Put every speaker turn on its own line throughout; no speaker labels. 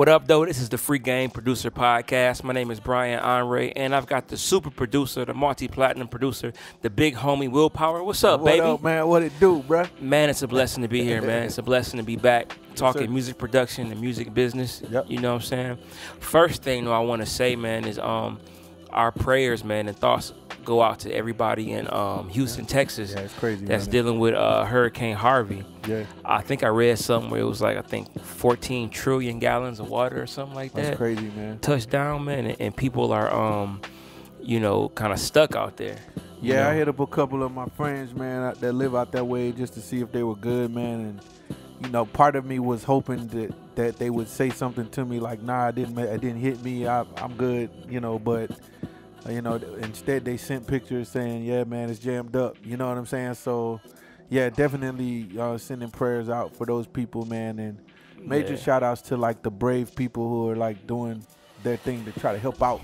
What up, though? This is the Free Game Producer Podcast. My name is Brian Onrea, and I've got the super producer, the multi platinum producer, the big homie Willpower. What's up, baby?
what
baby?
up, man? What it do, bruh?
Man, it's a blessing to be here, man. It's a blessing to be back talking
sir.
music production and music business.
Yep.
You know what I'm saying? First thing though I want to say, man, is um our prayers, man, and thoughts go out to everybody in um Houston, Texas.
Yeah, it's crazy,
That's
man.
dealing with uh Hurricane Harvey.
Yeah,
I think I read something where it was like I think 14 trillion gallons of water or something like that.
that's crazy, man.
Touchdown, man, and, and people are um, you know, kind of stuck out there. you
Yeah, I hit up a couple of my friends, man, that live out that way just to see if they were good, man. And you know, part of me was hoping that that they would say something to me like, "Nah, I didn't, it didn't hit me. I, I'm good," you know. But you know, instead they sent pictures saying, "Yeah, man, it's jammed up." You know what I'm saying? So, yeah, definitely uh, sending prayers out for those people, man, and major
Yeah.
shout outs to like the brave people who are like doing their thing to try to help out.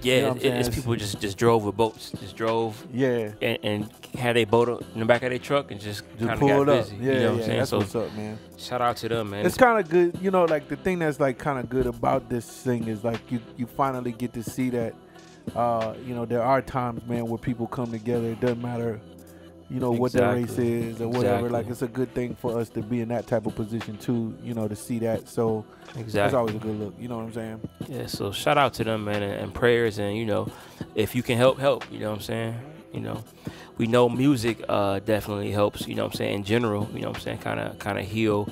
Yeah,
You know
it- it's people just just drove with boats, just drove
Yeah.
and, and had a boat in the back of their truck and just,
Just
kind of got
up.
busy.
Yeah,
you know what I'm
yeah,
saying?
that's
So
what's up, man.
shout out to them, man.
It's kind of good, you know. Like the thing that's like kind of good about this thing is like you you finally get to see that, uh, you know, there are times, man, where people come together. It doesn't matter, you know, what their race is or whatever. Like it's a good thing for us to be in that type of position too, you know, to see that. So
exactly.
always a good look. You know what I'm saying?
Yeah, so shout out to them, man, and, and prayers, and you know, if you can help, help. You know what I'm saying? You know, we know music uh, definitely helps. You know what I'm saying? In general, you know what I'm saying? Kind of, kind of heal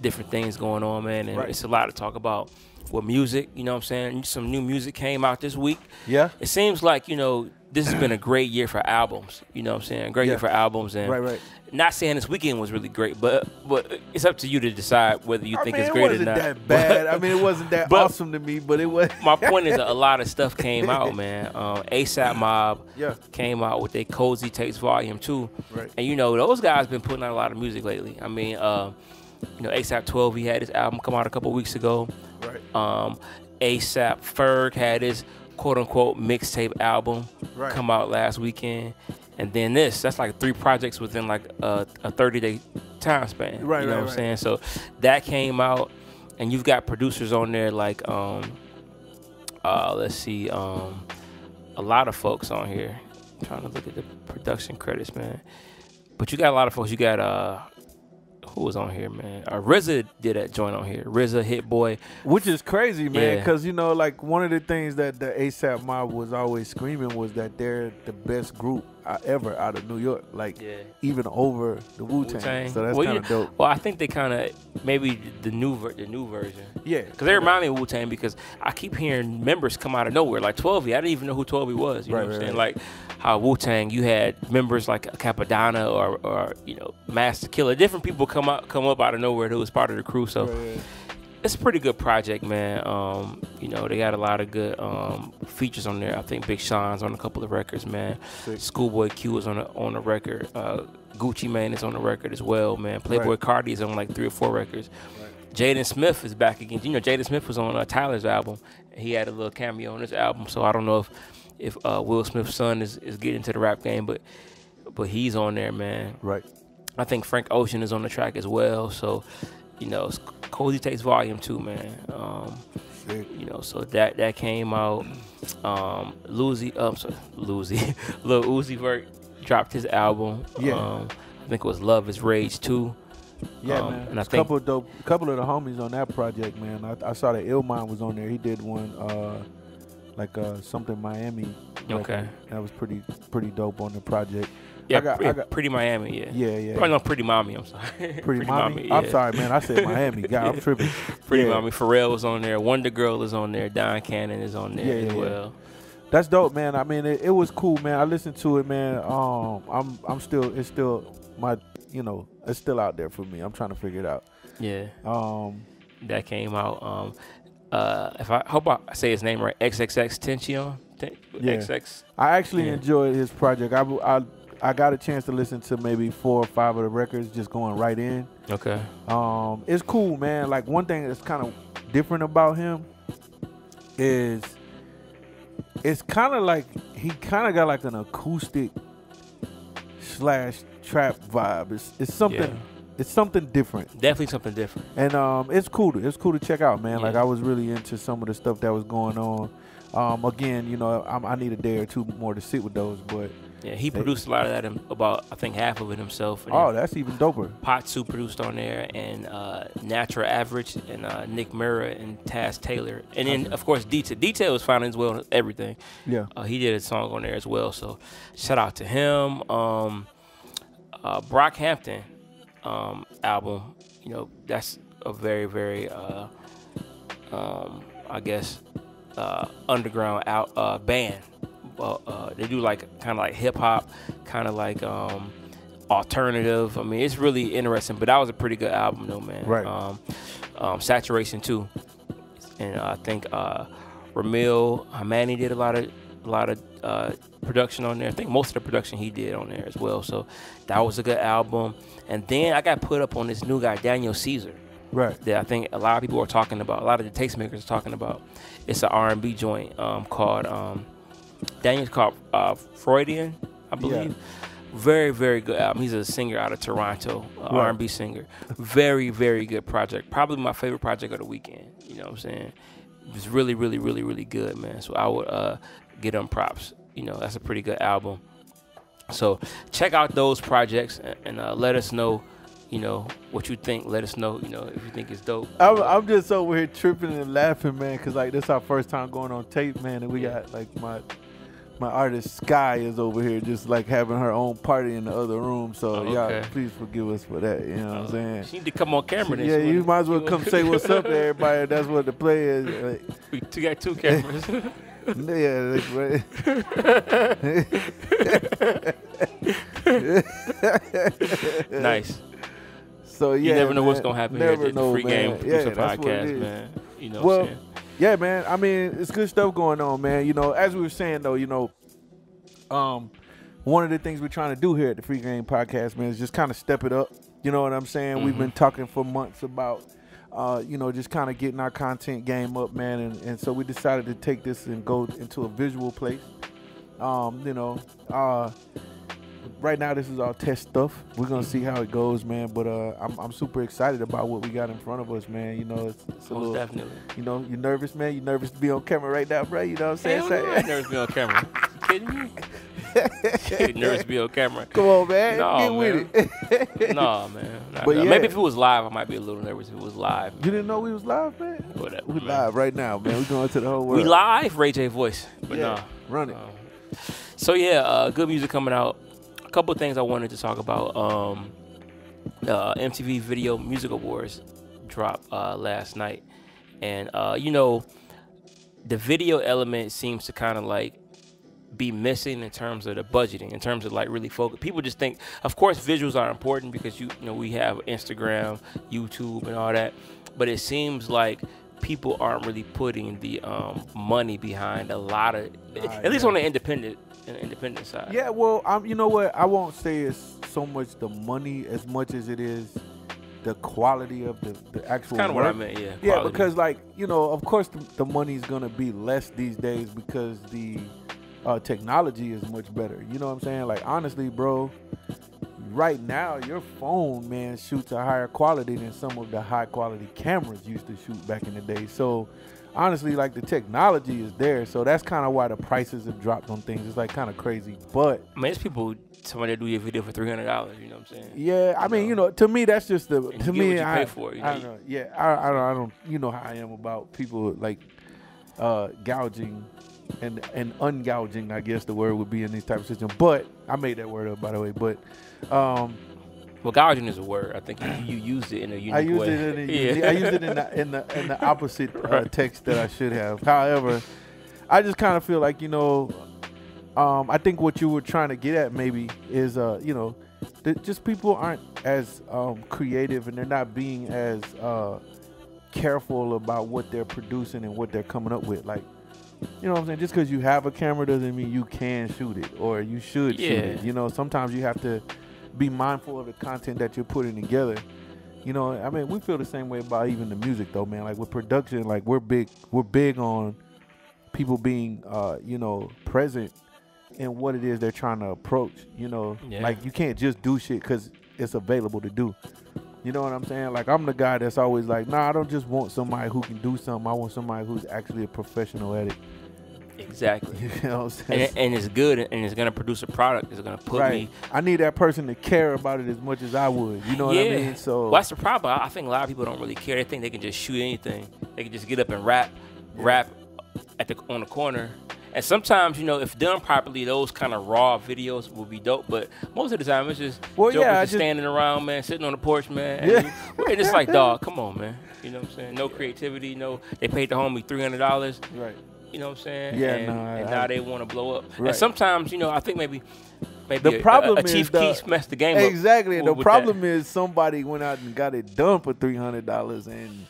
different things going on, man, and
Right.
it's a lot to talk about with music. You know what I'm saying? Some new music came out this week.
Yeah.
It seems like you know this has been a great year for albums. You know what I'm saying? Great
Yeah.
year for albums, and
Right. Right.
not saying this weekend was really great, but but it's up to you to decide whether you
I
think
mean,
it's
it
great or
wasn't
not.
that bad. I mean, it wasn't that
But-
awesome to me, but it was.
my point is a lot of stuff came out, man. Um, ASAP Mob
Yeah.
came out with their Cozy Tapes Volume Two,
Right.
and you know those guys been putting out a lot of music lately. I mean, uh, you know ASAP Twelvyy he had his album come out a couple weeks ago.
Right.
Um, ASAP Ferg had his quote unquote mixtape album
Right.
come out last weekend, and then this that's like three projects within like a, a 30 day time span.
Right,
you know
right,
what I'm saying? So that came out, and you've got producers on there like um, uh, let's see, um, a lot of folks on here. I'm trying to look at the production credits, man. But you got a lot of folks. You got uh, who was on here, man? Uh, RZA did that joint on here. RZA, Hit Boy.
Which is crazy, man,
Yeah.
because you know, like one of the things that the ASAP mob was always screaming was that they're the best group ever out of New York, like
Yeah.
even over the Wu Tang. So that's
Well,
kind of dope.
Well, I think they kind of maybe the new ver- the new version.
Yeah,
Because they remind me of Wu Tang because I keep hearing members come out of nowhere. Like 12 I didn't even know who 12 was. You
Right,
know what I'm
right,
saying?
right.
Like how Wu Tang, you had members like Cappadonna or, or, you know, Masta Killa. Different people come out come up out of nowhere who was part of the crew. So
Right,
it's a pretty good project, man. Um, you know, they got a lot of good um, features on there. I think Big Sean's on a couple of records, man. Schoolboy Q is on a, on the record. Uh, Gucci Mane is on the record as well, man. Playboi
Right.
Carti is on like three or four records.
Right.
Jaden Smith is back again. You know, Jaden Smith was on uh, Tyler's album. He had a little cameo on his album, so I don't know if if uh, Will Smith's son is, is getting into the rap game, but but he's on there, man.
right.
I think Frank Ocean is on the track as well. So, you know, Cozy Tapes Volume Two, man. Um, you know, so that that came out. Um, Lucy, um, sorry, Lucy, Lil Uzi Vert dropped his album.
Yeah.
Um, I think it was Love Is Rage Two.
Yeah,
Um,
man.
and I
a
think-
couple of dope, couple of the homies on that project, man. I, I saw that Illmind was on there. He did one, uh, like uh, something Miami. record.
Okay.
That was pretty, pretty dope on the project.
Yeah,
I got-
Pre-
I got-
Pretty Miami. Yeah.
Yeah, yeah.
Probably not Pretty Mommy. I'm sorry.
Pretty, mommy. I'm sorry, man. I said Miami. God, I'm tripping.
Pretty
Yeah.
Mommy. Pharrell was on there. WondaGurl is on there. Don Cannon is on there
Yeah,
as
yeah, yeah.
well.
That's dope, man. I mean, it, it was cool, man. I listened to it, man. Um, I'm, I'm still, it's still my, you know, it's still out there for me. I'm trying to figure it out.
Yeah.
Um,
that came out. Um, uh, if I hope I say his name right, XXX Tension. Ten-
Yeah.
XX.
I actually
Yeah.
enjoyed his project. I, I, I got a chance to listen to maybe four or five of the records, just going right in.
Okay.
Um, it's cool, man. Like one thing that's kind of different about him is it's kind of like he kind of got like an acoustic slash trap vibe. It's it's something it's something different.
Definitely something different.
And um, it's cool. To, it's cool to check out, man. Like I was really into some of the stuff that was going on. Um, again, you know, I'm, I need a day or two more to sit with those, but
Yeah, he
They-
produced a lot of that. About I think half of it himself. And
oh, that's even doper.
Potsu produced on there, and uh, Natural Average, and uh, Nick Mira and Taz Taylor, and then
Okay.
of course Detail. Detail was found as well. in Everything.
Yeah,
Uh, he did a song on there as well. So shout out to him. Um, uh, Brockhampton um, album. You know that's a very very uh, um, I guess uh, underground out uh, band. Uh, uh, they do like kind of like hip hop, kind of like um, alternative. I mean, it's really interesting. But that was a pretty good album, though, man.
Right.
Um, um, Saturation too, and uh, I think uh, Romil Hemnani did a lot of a lot of uh, production on there. I think most of the production he did on there as well. So that was a good album. And then I got put up on this new guy, Daniel Caesar
right.
that I think a lot of people are talking about. A lot of the tastemakers are talking about. It's an R&B joint um, called um, Daniel's called uh, Freudian, I believe. Very very good album. He's a singer out of Toronto,
Right.
R&B singer. Very very good project. Probably my favorite project of the weekend. You know what I'm saying? It's really really really really good, man. So I would uh, get them props. You know that's a pretty good album. So check out those projects and, and uh, let us know. You know what you think. Let us know. You know if you think it's dope.
I'm, I'm just over here tripping and laughing, man, because like this is our first time going on tape, man, and we
Yeah.
got like my my artist Sky is over here just like having her own party in the other room. So
Oh,
y'all, please forgive us for that. You know what I'm oh. saying?
She need to come on camera. Then.
Yeah, you might as well come say what's up to everybody. That's what the play is.
We got two cameras.
yeah, that's right.
nice.
So yeah,
you never know what's gonna happen
Never
here at the
know,
Free
man.
Game
Yeah,
Producer
it
Podcast, man. You know
Well,
what I'm saying?
Yeah, man. I mean, it's good stuff going on, man. You know, as we were saying though, you know, um, one of the things we're trying to do here at the Free Game Podcast, man, is just kind of step it up. You know what I'm saying? We've
Mhm.
been talking for months about, uh, you know, just kind of getting our content game up, man, and, and so we decided to take this and go into a visual place. Um, you know, uh, right now this is all test stuff. We're gonna see how it goes, man. But uh, I'm, I'm super excited about what we got in front of us, man. You know, it's, it's a
Most
little,
definitely.
you know, you nervous, man? You nervous to be on camera right now, bro? You know what I'm saying?
Hell no, I
Say-
nervous to be on camera. You kidding me? nervous to be on camera.
Come on, man.
No,
Get with it.
no, man.
But yeah.
Maybe if it was live, I might be a little nervous if it was live.
you didn't know we was live, man?
Whatever.
We
man.
live right now, man. We going to the whole world.
We live, Ray J voice. But
Yeah,
no.
run it.
Um, so yeah, uh, good music coming out. A couple of things I wanted to talk about. Um, uh, MTV Video Music Awards dropped uh, last night, and uh, you know, the video element seems to kind of like be missing in terms of the budgeting, in terms of like really focus. People just think, of course, visuals are important because you, you know we have Instagram, YouTube, and all that, but it seems like people aren't really putting the um, money behind a lot of,
Ah,
at least on the independent, independent side.
Yeah, well, um, you know what? I won't say it's so much the money as much as it is the quality of the, the actual
kind of what I meant. Yeah.
Yeah,
quality.
because like you know, of course, the, the money's gonna be less these days because the uh, technology is much better. You know what I'm saying? Like honestly, bro, right now your phone man shoots a higher quality than some of the high quality cameras used to shoot back in the day. So honestly, like the technology is there. So that's kind of why the prices have dropped on things. It's like kind of crazy, but
I mean, there's people somebody that do your video for three hundred dollars. You know what I'm saying?
Yeah, I mean,
know.
you know, to me that's just the
And
to
you
me
you
I,
pay for, you
I
know,
don't know. Yeah, I, I don't I don't you know how I am about people like uh gouging and and ungouging, I guess the word would be in these type of systems. But I made that word up by the way. But um
Gouging is a word. I think you, you used it in a unique
I used
way.
it in the,
yeah.
I used it in the in the in the opposite uh, text that I should have. However, I just kind of feel like you know, um, I think what you were trying to get at maybe is uh, you know, that just people aren't as um, creative and they're not being as uh, careful about what they're producing and what they're coming up with. Like, you know what I'm saying? Just because you have a camera doesn't mean you can shoot it or you should shoot it. You know, sometimes you have to be mindful of the content that you're putting together. You know, I mean, we feel the same way about even the music though, man. Like with production, like we're big, we're big on people being, uh, you know, present in what it is they're trying to approach. You know,
Yeah.
like you can't just do shit because it's available to do. You know what I'm saying? Like I'm the guy that's always like, nah, I don't just want somebody who can do something. I want somebody who's actually a professional at it.
Exactly.
You know what I'm
And,
saying?
it- and it's good, and it's gonna produce a product. It's gonna put
right.
me.
I need that person to care about it as much as I would. You know what I
Yeah.
mean? So
Well, that's the problem. I think a lot of people don't really care. They think they can just shoot anything. They can just get up and rap, rap at the on the corner. And sometimes, you know, if done properly, those kind of raw videos will be dope. But most of the time, it's just
Well,
jokers
yeah,
just
just-
standing around, man, sitting on the porch, man. And,
Yeah.
you- and it's like, dog, come on, man. You know what I'm saying? No creativity. No, they paid the homie three hundred dollars.
right.
You know what I'm saying?
Yeah,
and,
I-
and
I-
now they want to blow up.
Right.
And sometimes, you know, I think maybe, maybe
The
a-
problem
a, a
is
Chief
the-
Keef messed the game up.
Exactly. And the problem
that.
is somebody went out and got it done for three hundred dollars and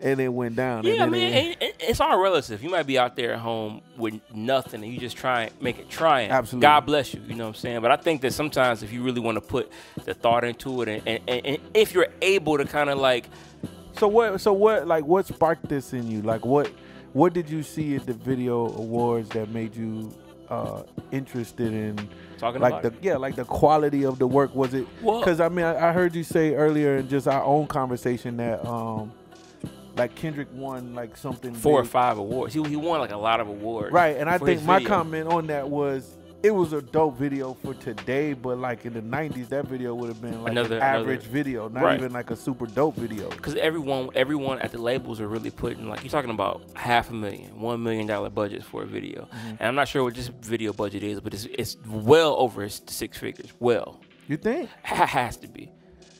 and it went down.
Yeah, man,
it-
it- it's all relative. You might be out there at home with nothing, and you just try and make it trying.
Absolutely.
God bless you. You know what I'm saying? But I think that sometimes if you really want to put the thought into it, and, and, and, and if you're able to kind of like,
So what? So what? Like, what sparked this in you? Like, what? What did you see at the video awards that made you uh, interested in?
Talking
like
about
the
it.
yeah, like the quality of the work. Was it? Because I mean, I, I heard you say earlier in just our own conversation that um, like Kendrick won like something
four or five awards, he, he won like a lot of awards.
Right, and I think my
video.
comment on that was it was a dope video for today, but like in the '90s, that video would have been like
Another-
an average
another-
video, not
Right.
even like a super dope video.
Because everyone, everyone at the labels are really putting like you're talking about half a million, one million dollar budgets for a video,
Mm-hmm.
and I'm not sure what this video budget is, but it's it's well over six figures. Well,
You think?
ha- has to be.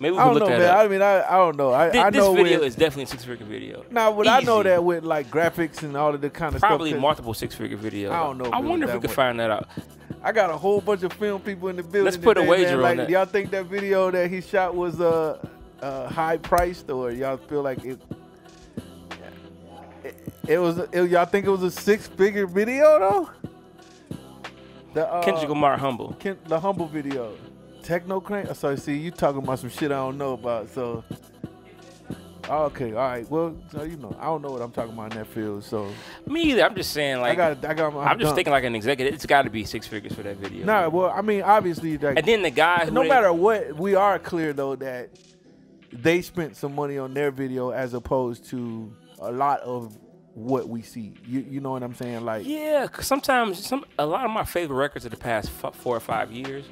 Maybe we
I
can
don't
look
know,
that
man.
up.
I mean, I, I don't know. I,
Thi-
I
this
know
video
with,
is definitely a six figure video.
Nah, but I know that with like graphics and all of the kind of stuff. Probably
multiple six figure videos.
I don't know
I wonder if we could find that out.
I got a whole bunch of film people in the building.
Let's put a wager
man.
on
like,
that.
Y'all think that video that he shot was uh, uh high priced, or y'all feel like it? It, it was. It, y'all think it was a six figure video though? The uh,
Kendrick Lamar humble.
Ken, the humble video, techno crank. So see, you talking about some shit I don't know about. So. Okay, all right. Well, so you know, I don't know what I'm talking about in that field. So
Me either. I'm just saying like
I got, I got.
I'm, just
done.
thinking like an executive. It's got to be six figures for that video.
Nah, well, I mean, obviously, like,
and then the guy who
no matter what, we are clear though that they spent some money on their video as opposed to a lot of what we see. You, you know what I'm saying? Like,
Yeah, 'cause sometimes some a lot of my favorite records of the past f- four or five years,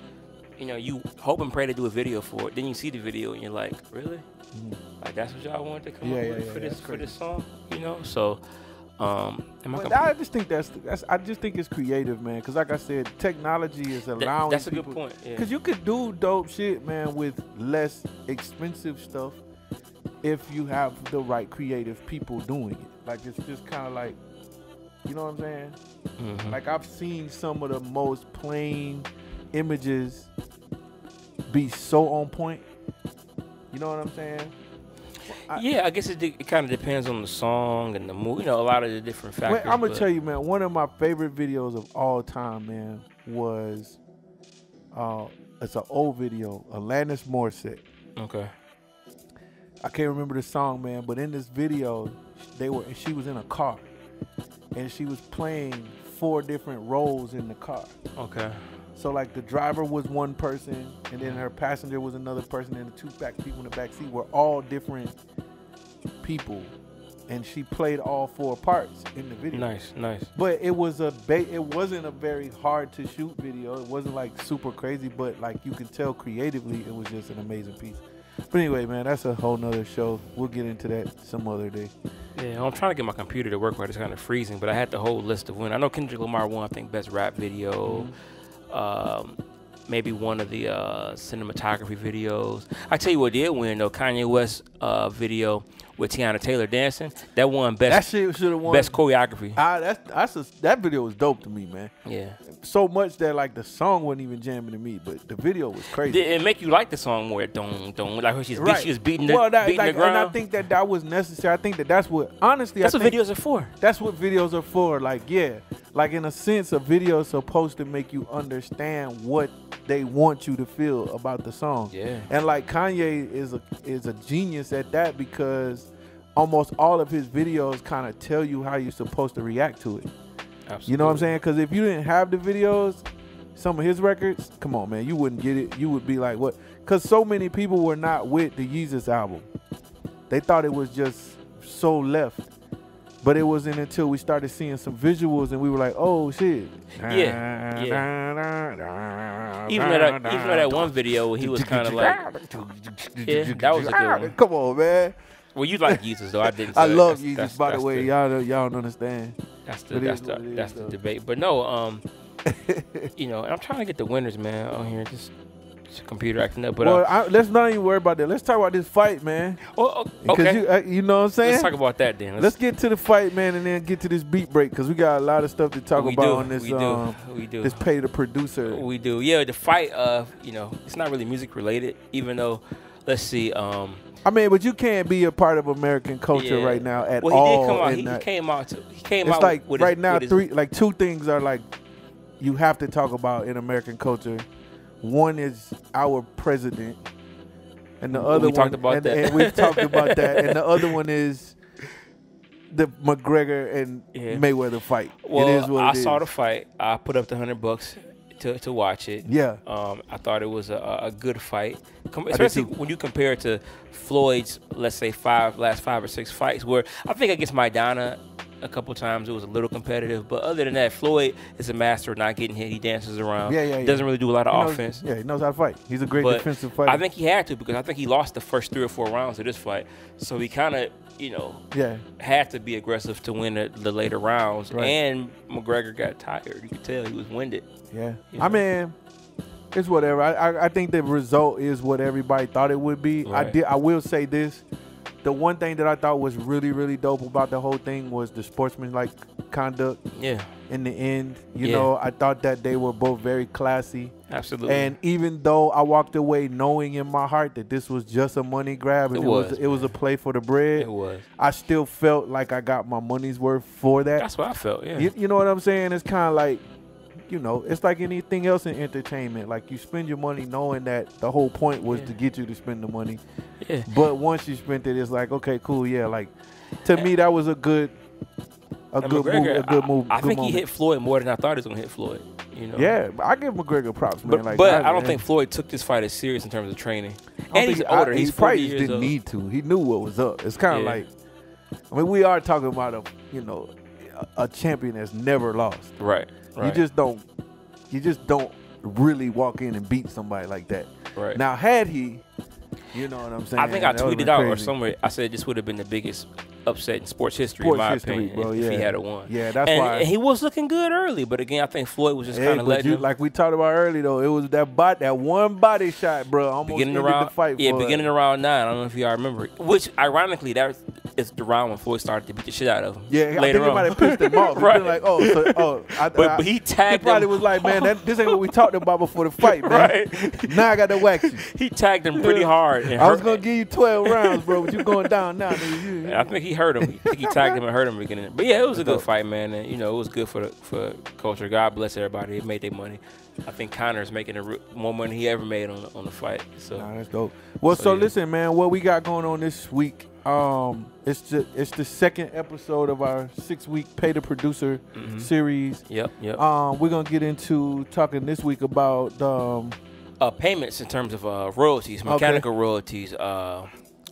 you know, you hope and pray to do a video for it. Then you see the video and you're like, really? Like that's what y'all wanted to come
Mm-hmm. Yeah,
up
yeah,
with
yeah,
for this for this song, you know? So, um, am I
just think that's, that's I just think it's creative, man. Because like I said, technology is
that-
allowing.
that's a good point.
Because you could do dope shit, man, with less expensive stuff if you have the right creative people doing it. Like it's just kind of like, you know what I'm saying?
Mhm.
Like I've seen some of the most plain images be so on point. You know what I'm saying? I-
yeah, I guess it, it kind of depends on the song and the movie. You know, a lot of the different factors.
I'm gonna tell you, man. One of my favorite videos of all time, man, was uh, it's an old video, Alanis Morissette.
Okay.
I can't remember the song, man, but in this video, they were and she was in a car, and she was playing four different roles in the car.
Okay.
So like the driver was one person, and then her passenger was another person, and the two back people in the back seat were all different people, and she played all four parts in the video.
Nice, nice.
But it was a ba- it wasn't a very hard to shoot video. It wasn't like super crazy, but like you can tell creatively, it was just an amazing piece. But anyway, man, that's a whole nother show. We'll get into that some other day.
Yeah, I'm trying to get my computer to work right. It's kind of freezing, but I had the whole list of when I know Kendrick Lamar won. I think best rap video, mm-hmm. Um, maybe one of the uh, cinematography videos. I tell you what did win though, Kanye West uh, video with Teyana Taylor dancing. That won
That
best
shit should have won.
best choreography.
Ah, that's that's a, that video was dope to me, man.
yeah,
So much that like the song wasn't even jamming to me, but the video was crazy.
did it make you like the song more? Don't don't like her. She's beat, she was beating the
well, that,
beating
like,
the ground.
and I think that that was necessary. I think that that's what honestly.
That's
I
what
think,
videos are for.
That's what videos are for. Like, yeah, like in a sense, a video is supposed to make you understand what they want you to feel about the song.
Yeah.
And like Kanye is a is a genius at that because almost all of his videos kind of tell you how you're supposed to react to it.
Absolutely.
You know what I'm saying? Because if you didn't have the videos, some of his records, come on, man, you wouldn't get it. You would be like, what? Because so many people were not with the Yeezus album. They thought it was just so left. But it wasn't until we started seeing some visuals and we were like, oh shit.
Yeah, Even that, even though that one video, where he was kind of like, yeah, that was a good one.
Come on, man.
Well, you like Yeezus though. I didn't.
I love
that's-
Yeezus,
that's-
by the
that's
way. Y'all, don't- y'all don't understand.
That's the that's the
it
that's
is,
the debate. But no, um, you know, I'm trying to get the winners, man, on here. Just, computer acting up. But
well,
uh,
I, let's not even worry about that. Let's talk about this fight, man.
oh, oh, okay,
you, uh, you know what I'm saying?
let's talk about that then.
Let's get to the fight, man, and then get to this beat break because we got a lot of stuff to talk
we
about
do,
on this.
we do,
um,
we do.
this pay the producer.
We do. Yeah, the fight uh, you know, it's not really music related, even though let's see, um
I mean, but you can't be a part of American culture
yeah.
right now at
well he
all.
did come out he, he came out to, he came
it's
out
like
with his-
right now,
with his-
three like two things are like you have to talk about in American culture. One is our president, and the
We
other
talked
one,
about
and,
that.
and we've talked about that, and the other one is the McGregor and
Yeah.
Mayweather fight.
well,
it is what
I saw the fight. I put up the 100 bucks to to watch it.
Yeah,
Um, I thought it was a, a good fight, Com- especially when you compare it to Floyd's, let's say five last five or six fights. Where I think against Maidana, a couple times it was a little competitive, but other than that, Floyd is a master of not getting hit. He dances around.
Yeah, yeah, yeah.
Doesn't really do a lot of
He knows-
offense.
yeah, he knows how to fight. He's a great
But
defensive fighter.
I think he had to because I think he lost the first three or four rounds of this fight. So he kind of, you know,
yeah,
had to be aggressive to win the, the later rounds.
Right.
And McGregor got tired. You could tell he was winded.
Yeah.
You
I mean, it's whatever. I, I I think the result is what everybody thought it would be. I did. I will say this. The one thing that I thought was really, really dope about the whole thing was the sportsmanlike conduct
Yeah,
in the end. You
Yeah.
know, I thought that they were both very classy.
absolutely.
And even though I walked away knowing in my heart that this was just a money grab and
It
it, was,
was,
it was a play for the bread,
it was.
I still felt like I got my money's worth for that.
That's what I felt. Yeah.
You, you know what I'm saying? It's kind of like, you know, it's like anything else in entertainment. Like you spend your money knowing that the whole point was
Yeah.
to get you to spend the money.
yeah.
But once you spent it, it's like, okay, cool, yeah. Like to me, that was a good, a
And
good move, a good
I-
move.
I,
good
think
moment.
he hit Floyd more than I thought he was gonna hit Floyd. You know.
Yeah, I give McGregor props, man.
But,
like,
but I don't
man,
think Floyd took this fight as serious in terms of training. And he's
think- I-
older.
he
he's
probably
40
just
years
didn't
old.
need to. He knew what was up. It's kind of
Yeah.
like, I mean, we are talking about a, you know, a, a champion that's never lost.
Right. Right.
You just don't, you just don't really walk in and beat somebody like that.
right.
Now, had he, you know what I'm saying?
I think I
That
tweeted out or somewhere. I said this would have been the biggest upset in sports history,
Sports
in my
history,
opinion,
bro,
if, if he had a won.
Yeah, that's
and,
why.
and he was looking good early, but again, I think Floyd was just
Hey,
kind of letting
you, like we talked about earlier, though, it was that bot, that one body shot, bro. Almost
beginning
ended
around
the fight.
yeah,
for
beginning around nine. I don't know if y'all remember. Which ironically, that is the round when Floyd started to beat the shit out of him.
Yeah, I think
later on.
have pissed him off.
Right.
like, oh, so, oh, I,
but,
I,
but he
he
tagged
probably
him.
was like, man, that, this ain't what we talked about before the fight, man.
right.
Now I got to wax you.
he tagged him pretty hard. And
I was gonna give you 12 rounds, bro, but you going down now. Nigga. You-
I think he hurt him. I think he tagged him and hurt him beginning. But yeah, it was a good fight, man. And you know, it was good for the for culture. God bless everybody. They made their money. I think Conor's making a, re- more money he ever made on on the fight. So
Nah, that's dope. Well, so,
So, yeah.
listen, man, what we got going on this week? Um, it's the it's the second episode of our six week pay the producer
Mhm.
series.
Yep, yep.
Um, we're gonna get into talking this week about um,
uh, payments in terms of uh, royalties, mechanical royalties, uh,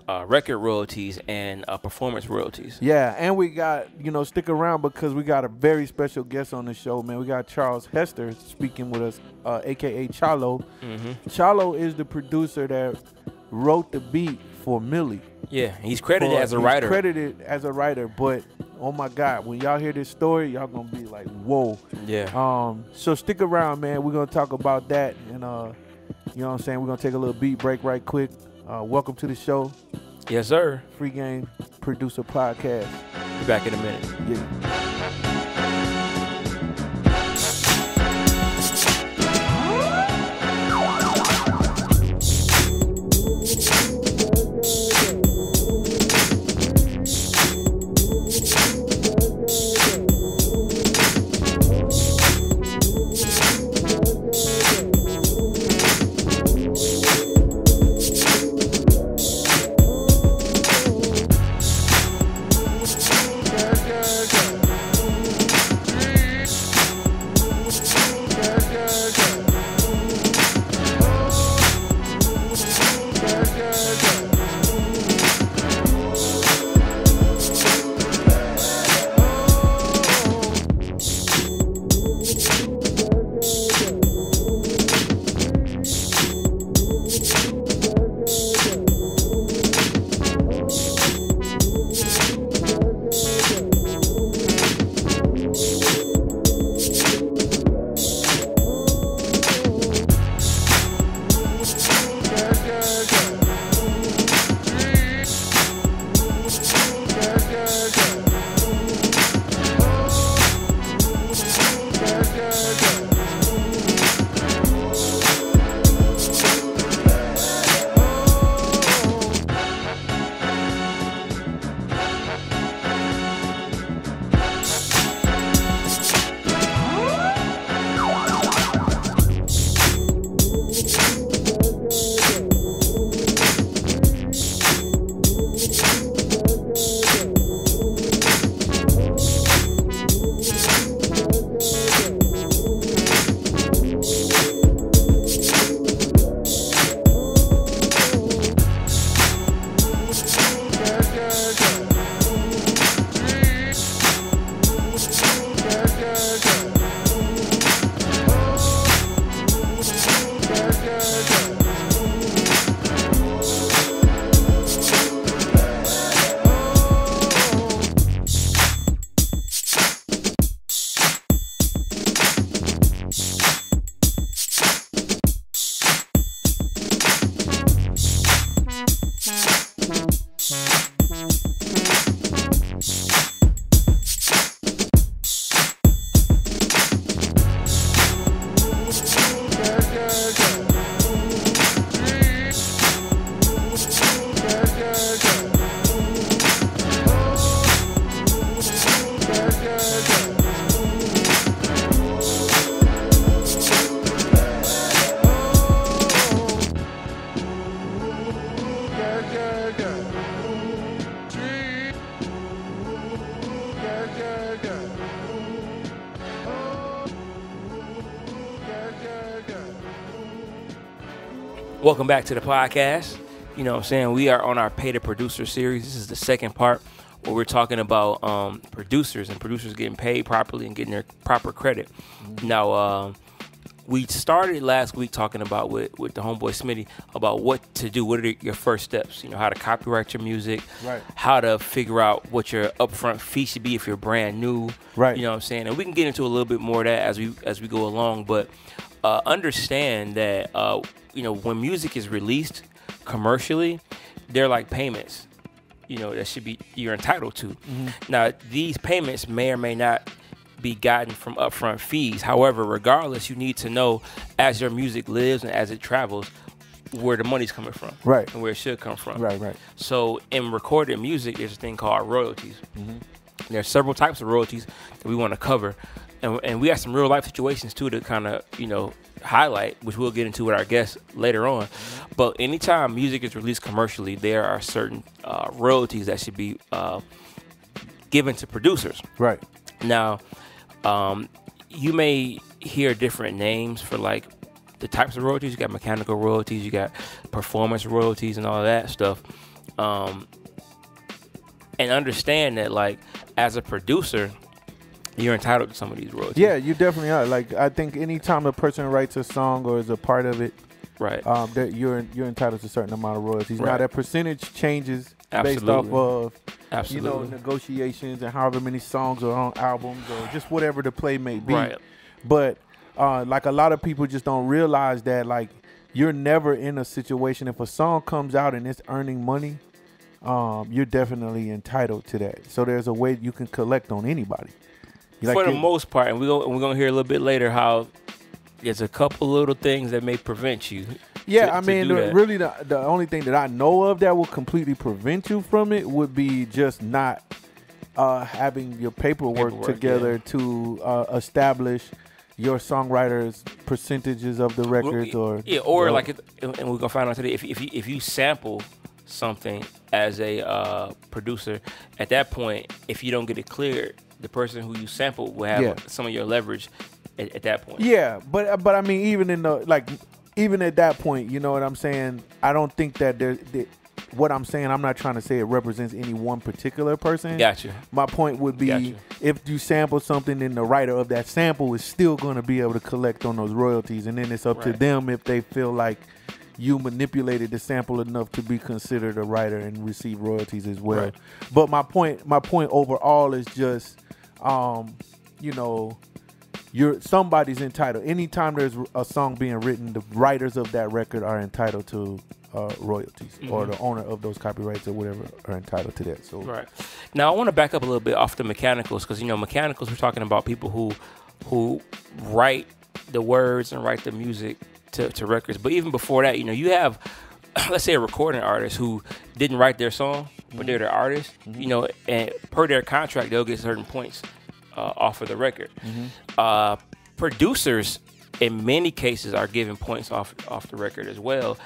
uh, record royalties, and uh, performance royalties.
yeah, and we got you know stick around because we got a very special guest on the show, man. We got Charles Hester speaking with us, uh, aka Chalo.
hmm
Chalo is the producer that wrote the beat for Milli.
Yeah, he's credited
for-
as a
he's
writer.
Credited as a writer, but oh my God, when y'all hear this story, y'all gonna be like, whoa.
yeah.
Um, so stick around, man. We're gonna talk about that, and uh, you know what I'm saying. We're gonna take a little beat break right quick. Uh, welcome to the show,
yes, sir.
Free Game Producer Podcast.
Be back in a minute.
Yeah.
Welcome back to the podcast. You know what I'm saying? We are on our Pay to Producer series. This is the second part where we're talking about um, producers and producers getting paid properly and getting their proper credit. Mm-hmm. Now, um, we started last week talking about with, with the homeboy Smitty about what to do. What are your first steps? You know, how to copyright your music,
Right.
how to figure out what your upfront fee should be if you're brand new.
Right.
You know what I'm saying? And we can get into a little bit more of that as we as we go along. But uh, understand that uh, you know when music is released commercially, they're like payments. You know that should be you're entitled to. Mm-hmm. Now these payments may or may not be gotten from upfront fees. However, regardless, you need to know as your music lives and as it travels where the money's coming from,
Right.
and where it should come from.
Right, right.
So in recorded music, there's a thing called royalties. Mm-hmm. There's several types of royalties that we want to cover, and, and we have some real life situations too to kind of you know highlight, which we'll get into with our guests later on. But anytime music is released commercially, there are certain uh, royalties that should be uh, given to producers.
Right.
Now, um, you may hear different names for like the types of royalties. You got mechanical royalties, you got performance royalties, and all that stuff. Um, and understand that, like, as a producer, you're entitled to some of these royalties.
Yeah, you definitely are. Like I think anytime a person writes a song or is a part of it,
Right.
um, that you're you're entitled to a certain amount of royalties. Now
Right.
that percentage changes based off of
Absolutely.
you know negotiations and however many songs are on albums or just whatever the play may be.
Right.
But uh, like a lot of people just don't realize that like you're never in a situation if a song comes out and it's earning money, um, you're definitely entitled to that. So there's a way you can collect on anybody. You
for the
it-
most part, and we go, we're gonna hear a little bit later how there's a couple little things that may prevent you.
Yeah,
to-
I mean, the, really, the, the only thing that I know of that will completely prevent you from it would be just not uh, having your paperwork,
Paperwork,
together to uh, establish your songwriter's percentages of the records, or
yeah, or
or-
like, it, and we're gonna find out today if if you, if you sample something as a uh, producer, at that point, if you don't get it cleared, the person who you sampled will have
Yeah.
some of your leverage at, at that point.
Yeah, but but I mean, even in the like, even at that point, you know what I'm saying. I don't think that there. That, what I'm saying, I'm not trying to say it represents any one particular person.
Gotcha.
My point would be
Gotcha.
if you sample something, then the writer of that sample is still going to be able to collect on those royalties, and then it's up to them if they feel like you manipulated the sample enough to be considered a writer and receive royalties as well.
Right.
But my point, my point overall is just, um, you know, you're somebody's entitled. Anytime there's a song being written, the writers of that record are entitled to uh, royalties, or
Mhm.
the owner of those copyrights or whatever are entitled to that. So
Right. Now I want to back up a little bit off the mechanicals because you know mechanicals we're talking about people who who write the words and write the music to, to records. But even before that, you know, you have let's say a recording artist who didn't write their song, but they're the artist. You mm-hmm. know, and per their contract, they'll get certain points uh, off of the record. Mm-hmm. Uh, producers, in many cases, are given points off off the record as well.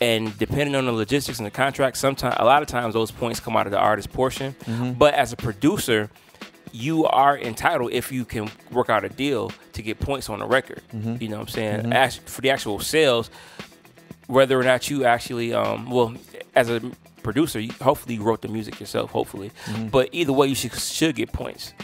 And depending on the logistics and the contract, sometimes a lot of times those points come out of the artist portion. Mm-hmm. But as a producer, you are entitled if you can work out a deal to get points on the record. You know what I'm saying? Act- for the actual sales, whether or not you actually, um, well, as a producer, you, hopefully you wrote the music yourself. Hopefully, but either way, you should should get points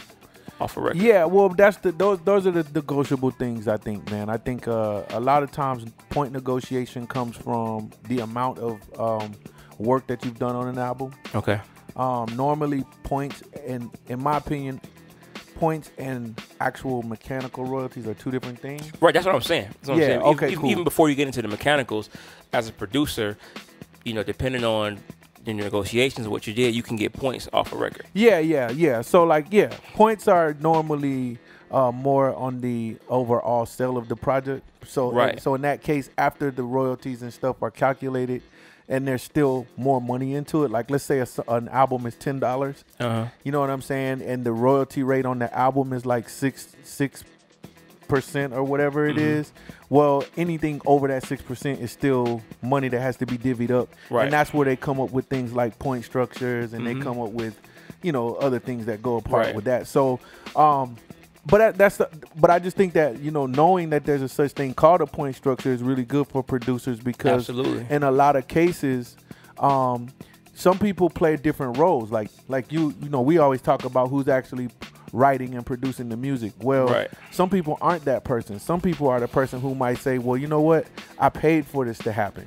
off a record.
Yeah, well, that's the those those are the negotiable things. I think, man. I think uh, a lot of times point negotiation comes from the amount of um, work that you've done on an album.
Okay.
Um, normally, points, and in my opinion, points and actual mechanical royalties are two different things.
Right, that's what I'm saying. What
Yeah,
I'm saying.
okay,
even,
cool.
even before you get into the mechanicals, as a producer, you know, depending on the negotiations, what you did, you can get points off a record.
Yeah, yeah, yeah. So like, yeah, points are normally uh, more on the overall sale of the project. So
Right.
so in that case, after the royalties and stuff are calculated, and there's still more money into it. Like let's say a an album is ten dollars.
Uh huh.
You know what I'm saying? And the royalty rate on the album is like six six percent or whatever it
Mhm.
is. Well, anything over that six percent is still money that has to be divvied up.
Right.
And that's where they come up with things like point structures and
Mhm.
they come up with, you know, other things that go apart
Right.
with that. So um but that's the, but I just think that you know knowing that there's a such thing called a point structure is really good for producers because
Absolutely.
in a lot of cases, um, some people play different roles. Like like you you know we always talk about who's actually writing and producing the music. Well,
Right.
some people aren't that person. Some people are the person who might say, well, you know what, I paid for this to happen.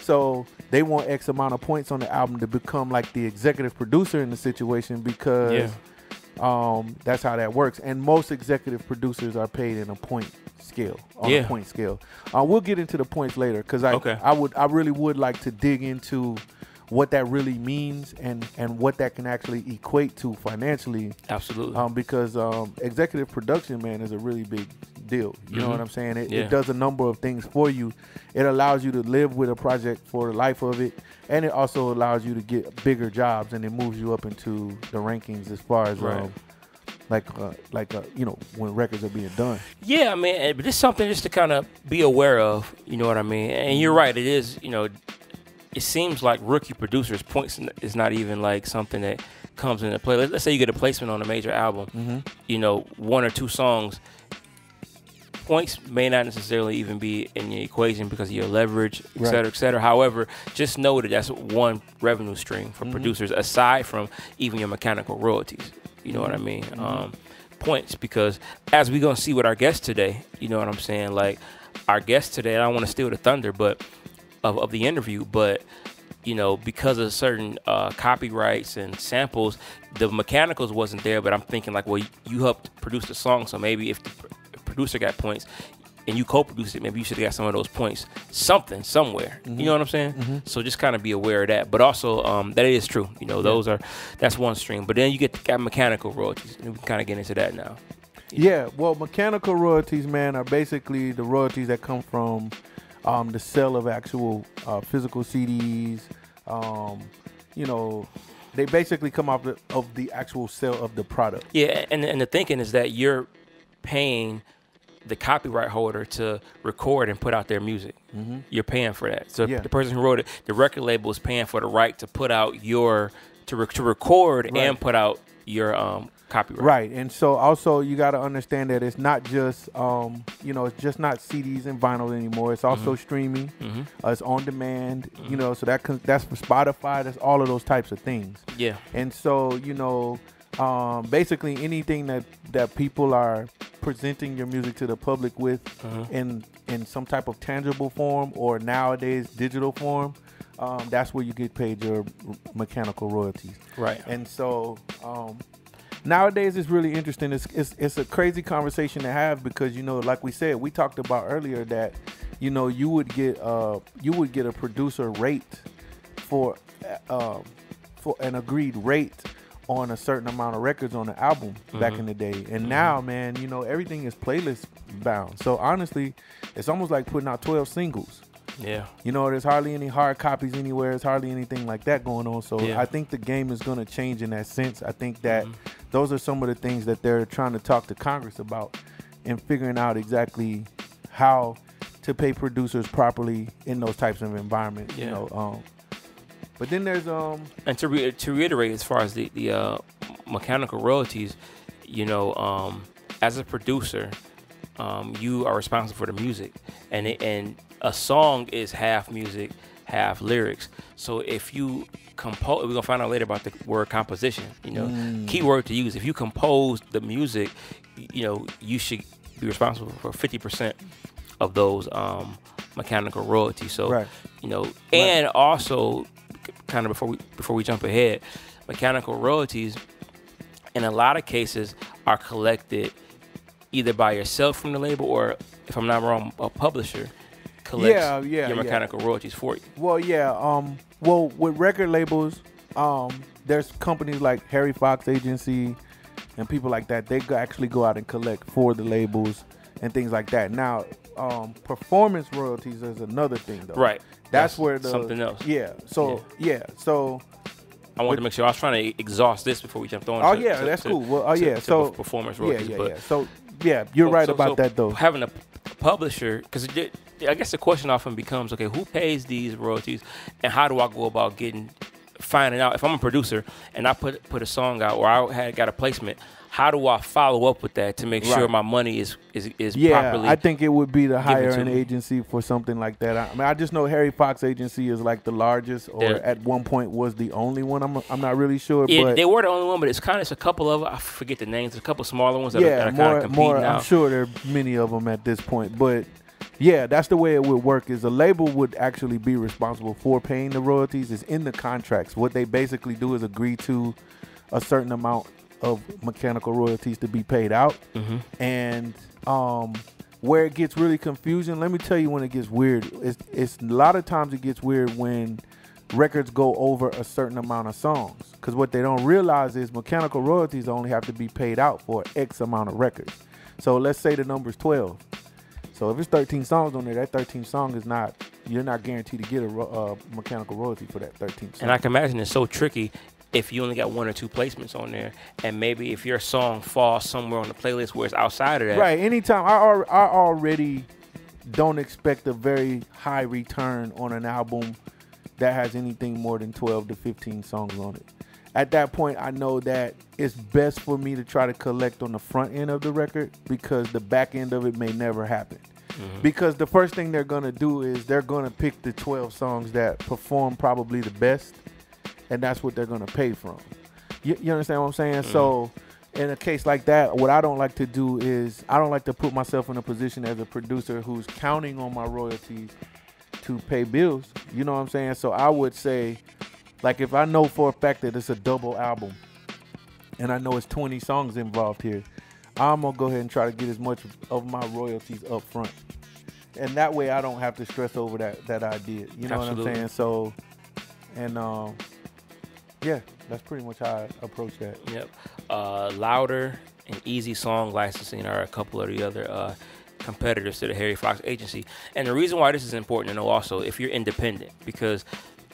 So they want X amount of points on the album to become like the executive producer in the situation because
Yeah.
Um, that's how that works. And most executive producers are paid in a point scale, on
Yeah.
a point scale. Uh, we'll get into the points later because I,
Okay.
I would, I really would like to dig into what that really means and and what that can actually equate to financially.
Absolutely.
Um, because um, executive production, man, is a really big deal. You know
Mhm.
what I'm saying? It,
Yeah.
it does a number of things for you. It allows you to live with a project for the life of it, and it also allows you to get bigger jobs, and it moves you up into the rankings as far as
Right.
um, like uh, like uh, you know when records are being done.
Yeah, I mean, eh, but it's something just to kind of be aware of. You know what I mean? And you're right. It is. You know, it seems like rookie producers points is not even like something that comes into play. Let- Let's say you get a placement on a major album.
Mm-hmm.
You know, one or two songs. Points may not necessarily even be in the equation because of your leverage, et
Right.
cetera, et cetera. However, just know that that's one revenue stream for
Mhm.
producers aside from even your mechanical royalties. You know what I mean?
Mhm.
Um, points because as we're gonna see with our guest today, you know what I'm saying? Like our guest today, I don't want to steal the thunder, but of, of the interview, but you know, because of certain uh, copyrights and samples, the mechanicals wasn't there. But I'm thinking like, well, you, you helped produce the song, so maybe if the producer got points and you co-produced it, maybe you should have got some of those points, something somewhere. You know what I'm saying?
Mhm.
So just kind of be aware of that. But also, um, that is true. You know, those are that's one stream. But then you get got mechanical royalties, and we can kind of get into that now.
Yeah, well, mechanical royalties, man, are basically the royalties that come from um, the sale of actual uh, physical CDs. Um, you know, they basically come off the, of the actual sale of the product.
Yeah, and and the thinking is that you're paying the copyright holder to record and put out their music.
Mm-hmm.
You're paying for that. So
Yeah.
the person who wrote it, the record label is paying for the right to put out your to re- to record
Right.
and put out your um copyright.
Right, and so also you got to understand that it's not just um, you know it's just not CDs and vinyl anymore. It's also streaming.
hmm
Uh, it's on demand. You know, so that con- that's for Spotify. That's all of those types of things.
Yeah.
And so, you know, um, basically anything that that people are presenting your music to the public with
Mhm.
in in some type of tangible form or nowadays digital form, um, that's where you get paid your mechanical royalties.
Right.
And so um, nowadays it's really interesting. It's, it's it's a crazy conversation to have because you know, like we said, we talked about earlier that you know you would get uh you would get a producer rate for uh, um for an agreed rate on a certain amount of records on the album back
Mhm.
in the day. And now, man, you know everything is playlist bound. So honestly, it's almost like putting out 12 singles.
Yeah.
You know, there's hardly any hard copies anywhere. There's hardly anything like that going on. So
Yeah.
I think the game is going to change in that sense. I think that
Mhm.
Those are some of the things that they're trying to talk to Congress about and figuring out exactly how to pay producers properly in those types of environments. You know, um, but then there's um
And to re- to reiterate, as far as the the uh, mechanical royalties, you know, um, as a producer, um, you are responsible for the music, and it, and a song is half music, half lyrics. So if you compose, we're gonna find out later about the word composition. You know,
Mm.
key word to use. If you compose the music, you know, you should be responsible for fifty percent of those um, mechanical royalties. So
right.
you know, and also kind of before we before we jump ahead, mechanical royalties in a lot of cases are collected either by yourself from the label or if I'm not wrong, a publisher collects
Yeah, yeah,
your
yeah.
mechanical royalties for you.
Well, yeah. Um. Well, with record labels, um, there's companies like Harry Fox Agency and people like that. They actually go out and collect for the labels and things like that. Now, um, performance royalties is another thing, though.
Right.
That's, where the
something else.
Yeah. So yeah. So
I wanted to make sure I was trying to exhaust this before we jumped on.
oh
to-
yeah,
to-
that's
to-
cool. Well, oh yeah. So
performance royalties,
yeah,
but
yeah. So yeah, you're
So-
right
so-
about
so
that though.
Having a publisher, because I guess the question often becomes, okay, who pays these royalties, and how do I go about getting finding out if I'm a producer and I put put a song out or I had got a placement, how do I follow up with that to make sure my money is is, is
Yeah,
properly?
I think it would be to hire an agency for something like that. I, I mean, I just know Harry Fox agency is like the largest, or
Yeah.
at one point was the only one. I'm I'm not really sure,
It-
but
they were the only one, but it's kind of it's a couple of I forget the names. A couple smaller ones that are, that are kind of competing
more.
now.
I'm sure there are many of them at this point, but yeah, that's the way it would work. Is the label would actually be responsible for paying the royalties. Is in the contracts. What they basically do is agree to a certain amount of mechanical royalties to be paid out.
hmm
and um where it gets really confusing let me tell you when it gets weird it's, it's a lot of times it gets weird when records go over a certain amount of songs because what they don't realize is mechanical royalties only have to be paid out for x amount of records so let's say the number's 12 so if it's 13 songs on there that 13 song is not you're not guaranteed to get a ro- uh, mechanical royalty for that 13 song
And I can imagine it's so tricky if you only got one or two placements on there, and maybe if your song falls somewhere on the playlist where it's outside of that.
Right. Anytime I, al- I already don't expect a very high return on an album that has anything more than 12 to 15 songs on it. At that point, I know that it's best for me to try to collect on the front end of the record because the back end of it may never happen. Mm-hmm. Because the first thing they're going to do is they're going to pick the 12 songs that perform probably the best, and that's what they're going to pay from. You, you understand what I'm saying? Mm-hmm. So, in a case like that, what I don't like to do is I don't like to put myself in a position as a producer who's counting on my royalties to pay bills. You know what I'm saying? So I would say, like, if I know for a fact that it's a double album, and I know it's 20 songs involved here, I'm gonna go ahead and try to get as much of my royalties up front, and that way I don't have to stress over that that idea. You know what I'm saying? So, and um, yeah, that's pretty much how I approach that.
Yep. Uh, Loudr and Easy Song Licensing are a couple of the other uh, competitors to the Harry Fox agency. And the reason why this is important to know also, if you're independent, because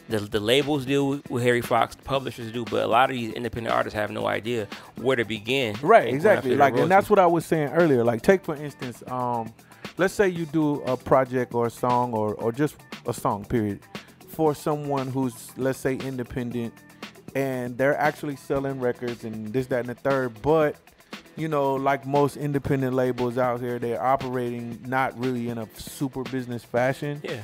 the, the labels deal with, Harry Fox, the publishers do, but a lot of these independent artists have no idea where to begin.
Right, exactly. Like, and that's what I was saying earlier. Like, take for instance, um, let's say you do a project or a song or or just a song, period, for someone who's let's say independent, and they're actually selling records and this, that, and the third, but you know, like most independent labels out here, they're operating not really in a super business fashion
Yeah.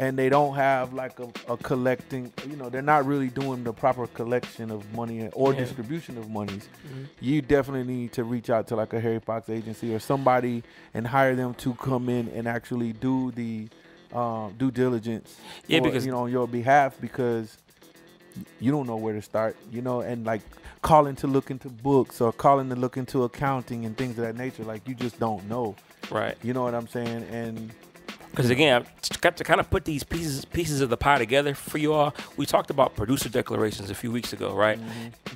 And they don't have like a, a collecting you know they're not really doing the proper collection of money or
Yeah.
distribution of monies
Mhm.
you definitely need to reach out to like a harry fox agency or somebody and hire them to come in and actually do the um, due diligence
Yeah,
for,
because-
you know on your behalf because you don't know where to start you know and like calling to look into books or calling to look into accounting and things of that nature like you just don't know
Right.
you know what i'm saying and
Because again, I've got to kind of put these pieces pieces of the pie together for you all. We talked about producer declarations a few weeks ago, right?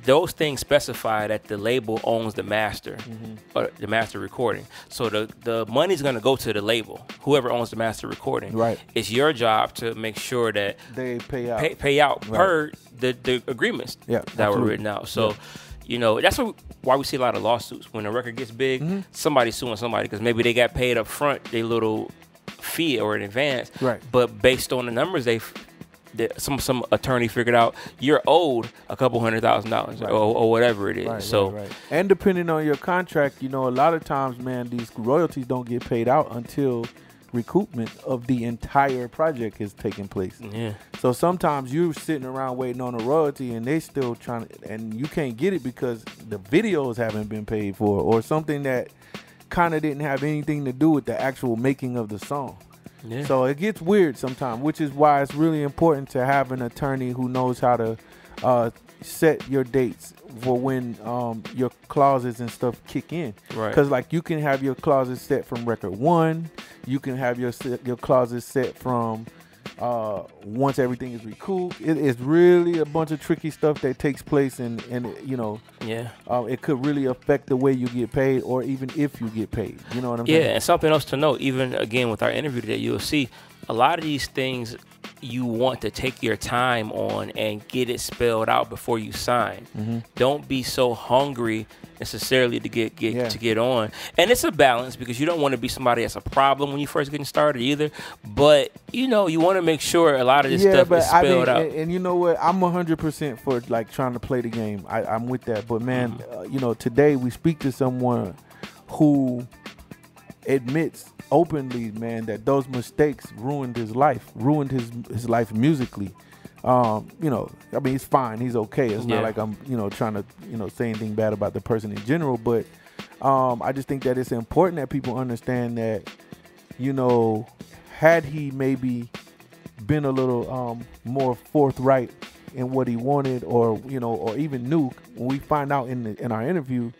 Those things specify that the label owns the master, or the master recording. So the the money's going to go to the label, whoever owns the master recording.
Right.
It's your job to make sure that
they pay out
pay, pay out
Right.
per the, the agreements
Yeah,
that were written out. So, you know, that's what, why we see a lot of lawsuits. When a record gets big,
Mm-hmm.
somebody's suing somebody because maybe they got paid up front, they little fee or in advance.
Right.
But based on the numbers they some some attorney figured out you're owed a couple hundred thousand dollars
Right.
or, or whatever it is.
Right,
so
right. and depending on your contract, you know, a lot of times, man, these royalties don't get paid out until recoupment of the entire project is taking place.
yeah,
So sometimes you're sitting around waiting on a royalty, and they still trying to, and you can't get it because the videos haven't been paid for, or something that kind of didn't have anything to do with the actual making of the song.
yeah.
So it gets weird sometimes, which is why it's really important to have an attorney who knows how to uh, set your dates for when um, your clauses and stuff kick in.
Right.
Because like you can have your clauses set from record one, you can have your your clauses set from uh, once everything is recouped. It is really a bunch of tricky stuff that takes place, and and you know
yeah.
uh, it could really affect the way you get paid, or even if you get paid. You know what I'm
Yeah,
saying?
and something else to note, even again with our interview today, you'll see a lot of these things you want to take your time on and get it spelled out before you sign.
Mm-hmm.
Don't be so hungry necessarily to get, get
Yeah.
to get on. And it's a balance because you don't want to be somebody that's a problem when you first getting started either. But you know, you want to make sure a lot of this stuff is
I mean,
spelled out.
and, and you know what? I'm 100 percent for like trying to play the game. I, I'm with that. But man,
Mm-hmm.
uh, you know, today we speak to someone who admits openly, man, that those mistakes ruined his life, ruined his his life musically. Um, you know, I mean, he's fine. He's okay. It's
Yeah.
not like I'm, you know, trying to, you know, say anything bad about the person in general. But um, I just think that it's important that people understand that, you know, had he maybe been a little um, more forthright in what he wanted, or you know, or even knew when we find out in the, in our interview,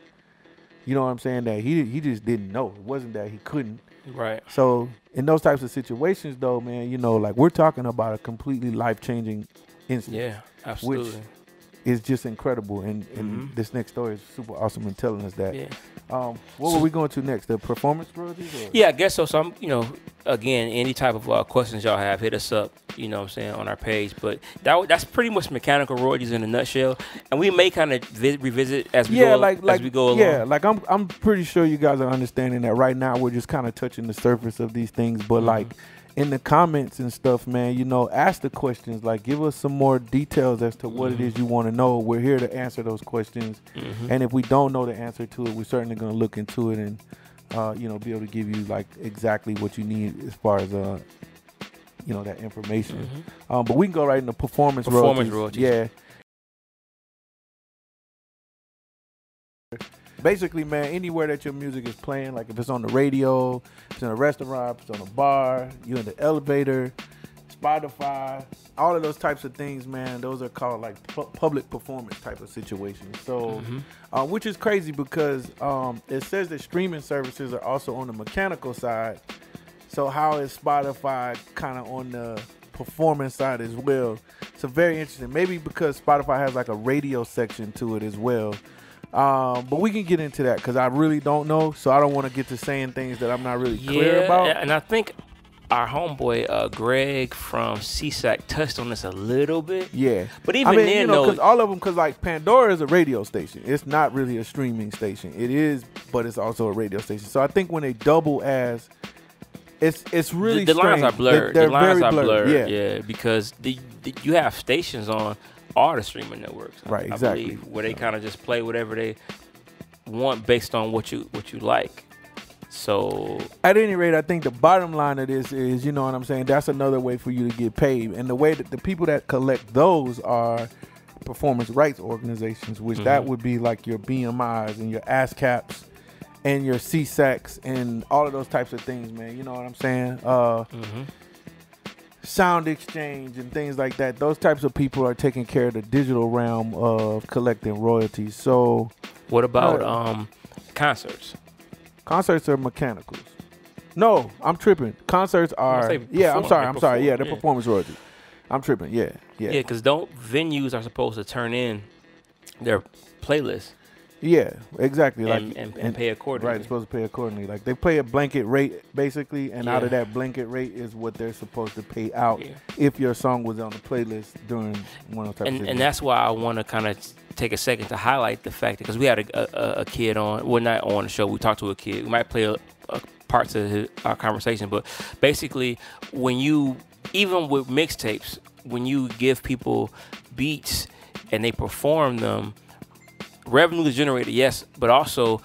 you know what I'm saying that he he just didn't know. It wasn't that he couldn't.
right.
So in those types of situations, though, man, you know, like we're talking about a completely life changing incident.
Yeah, absolutely.
It's just incredible, and, and
Mhm.
this next story is super awesome in telling us that.
yeah.
Um, what were we going to next? The performance royalties? Or?
Yeah, I guess so. So I'm, you know, again, any type of uh, questions y'all have, hit us up. You know, what I'm saying on our page. But that that's pretty much mechanical royalties in a nutshell. And we may kind of vi- revisit as we
yeah,
go
like like
as we go along.
yeah, like I'm I'm pretty sure you guys are understanding that right now we're just kind of touching the surface of these things, but
Mhm.
like in the comments and stuff, man, you know, ask the questions, like give us some more details as to what
Mhm.
it is you want to know. We're here to answer those questions,
Mhm.
and if we don't know the answer to it, we're certainly going to look into it and uh, you know be able to give you like exactly what you need as far as uh you know that information.
Mhm.
Um, but we can go right into performance,
Performance
royalties.
royalties.
Yeah. Basically, man, anywhere that your music is playing, like if it's on the radio, it's in a restaurant, it's on a bar, you're in the elevator, Spotify, all of those types of things, man, those are called like pu- public performance type of situations. So,
Mhm.
uh, which is crazy because um, it says that streaming services are also on the mechanical side. So how is Spotify kind of on the performance side as well? So very interesting. Maybe because Spotify has like a radio section to it as well. Um, but we can get into that because I really don't know. So I don't want to get to saying things that I'm not really clear about.
and I think our homeboy uh, Greg from SESAC touched on this a little bit.
Yeah.
But even
I mean,
then,
you know,
though,
because all of them, because like Pandora is a radio station. It's not really a streaming station. It is, but it's also a radio station. So I think when they double as, it's it's really
the, the lines are blurred.
They-
the lines are blurred.
Yeah.
Yeah, because the, the, you have stations on all the streaming networks.
Right,
I
exactly.
believe, where they kind of just play whatever they want based on what you what you like. So
At any rate, I think the bottom line of this is, you know what I'm saying. That's another way for you to get paid, and the way that the people that collect those are performance rights organizations, which that
Mhm.
would be like your BMIs and your ASCAPs and your SESACs and all of those types of things, man. You know what I'm saying? Uh,
mhm.
Sound exchange and things like that. Those types of people are taking care of the digital realm of collecting royalties. So
what about
Uh,
um concerts?
concerts are mechanicals. No, I'm tripping. Concerts are yeah. I'm sorry. I'm sorry. Yeah, they're
yeah.
performance royalties. I'm tripping. Yeah, yeah,
Yeah,
yeah.
because don't venues are supposed to turn in their playlists
exactly. Like
and, and, and pay accordingly.
Right, supposed to pay accordingly. Like they pay a blanket rate basically, and out of that blanket rate is what they're supposed to pay out
Yeah.
if your song was on the playlist during one of those types
and, and that's why I want to kind of take a second to highlight the fact because we had a, a, a kid on, well, not on the show. We talked to a kid. We might play a, a parts of his, our conversation, but basically, when you even with mixtapes, when you give people beats and they perform them, revenue is generated, yes, but also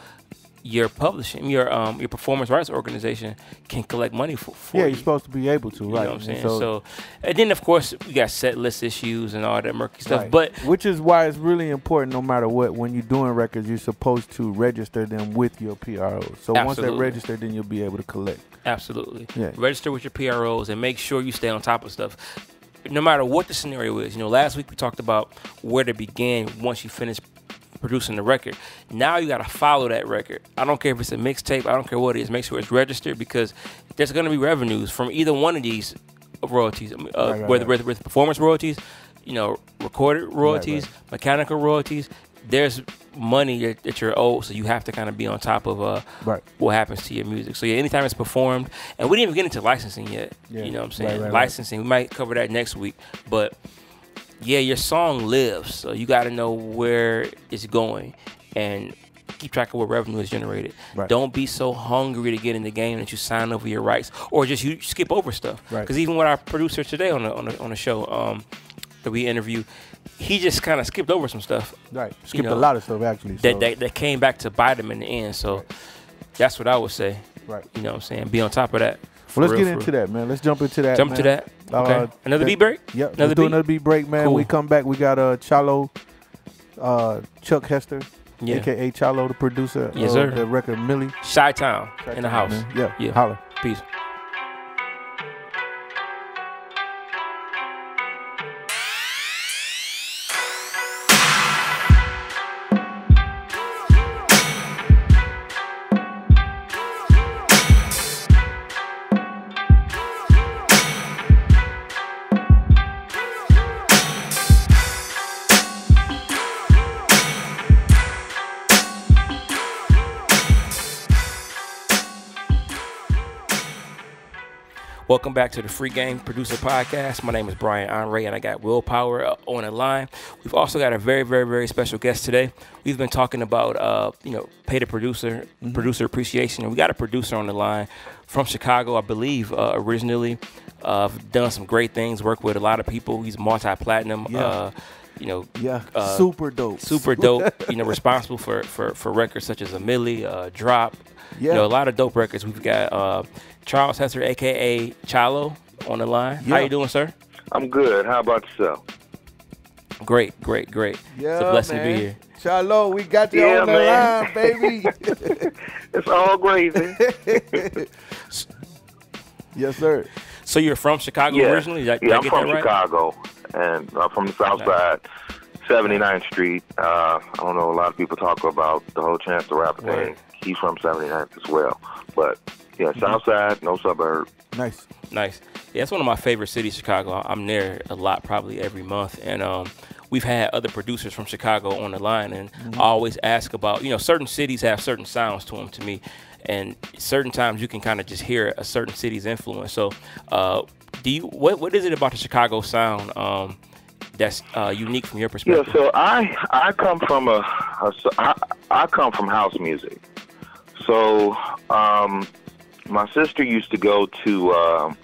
your publishing, your um, your performance rights organization can collect money for, for
yeah,
you.
you're supposed to be able to,
You
right?
know what I'm saying? So, and then of course we got set list issues and all that murky stuff.
Right.
But
which is why it's really important no matter what when you're doing records you're supposed to register them with your PROs so once they're registered then you'll be able to collect
absolutely,
Yeah.
register with your PROs and make sure you stay on top of stuff. No matter what the scenario is, you know, last week we talked about where to begin once you finish producing the record. Now you got to follow that record. I don't care if it's a mixtape. I don't care what it is. Make sure it's registered because there's going to be revenues from either one of these royalties. Uh,
Right, right,
whether
right.
it's performance royalties, you know, recorded royalties, mechanical royalties. there's money that, that you're owed, so you have to kind of be on top of uh,
Right.
what happens to your music. So yeah, anytime it's performed, and we didn't even get into licensing yet.
Yeah.
You know what I'm saying? licensing, we might cover that next week, but yeah, your song lives, so you got to know where it's going and keep track of what revenue is generated.
Right.
Don't be so hungry to get in the game that you sign over your rights, or just you skip over stuff.
Right.
Because even with our producer today on the on the, on the show um, that we interview, he just kind of skipped over some stuff
Right. Skipped
know,
a lot of stuff actually.
that,
so-
that that came back to bite him in the end. So that's what I would say.
right.
You know what I'm saying? Be on top of that.
Well, let's
For
get into
real.
that, man. Let's jump into that.
Jump
man.
to that. Okay.
Uh,
another
that-
beat break?
Yep.
Another
let's do
beat?
another beat break, man.
Cool.
We come back. We got uh Chalo, uh Chuck Hester,
Yeah.
aka Chalo, the producer
Yes,
of
sir.
the record Millie.
Chi-Town in the house.
Man. Yeah.
Yeah.
Holla.
Peace. Welcome back to the Free Game Producer Podcast. My name is Brian Onrea, and I got Willpower uh, on the line. We've also got a very, very, very special guest today. We've been talking about, uh, you know, pay the producer, producer appreciation, and we got a producer on the line from Chicago, I believe, uh, originally. Uh, done some great things. Worked with a lot of people. He's multi-platinum.
Yeah.
Uh, you know,
Yeah.
Uh,
Super dope.
super dope. you know, responsible for for for records such as a Millie, uh, Drop. You
Yeah.
know, a lot of dope records. We've got uh, Charles Hester, aka Chalo, on the line. How you doing, sir?
I'm good. How about yourself?
Great, great, great.
Yeah,
it's a blessing
man.
to be here.
Chalo, we got you
Yeah,
on the
man.
line, baby.
It's all gravy.
yes, sir.
So you're from Chicago
yeah,
originally? Did I,
yeah,
I
I'm from
that right?
Chicago, and I'm from the South Side, 79th Street. Uh, I don't know. A lot of people talk about the whole Chance the Rapper
Right.
thing. He's from 79th as well, but yeah,
Mm-hmm.
South Side, no suburb.
Nice.
Nice. Yeah, it's one of my favorite cities, Chicago. I'm there a lot, probably every month, and um, we've had other producers from Chicago on the line, and I always ask about, you know, certain cities have certain sounds to them to me, and certain times you can kind of just hear a certain city's influence. So, uh, do you what what is it about the Chicago sound um, that's uh, unique from your perspective.
Yeah,
perspective?
so I I come from a, a so I, I come from house music. So um, my sister used to go to um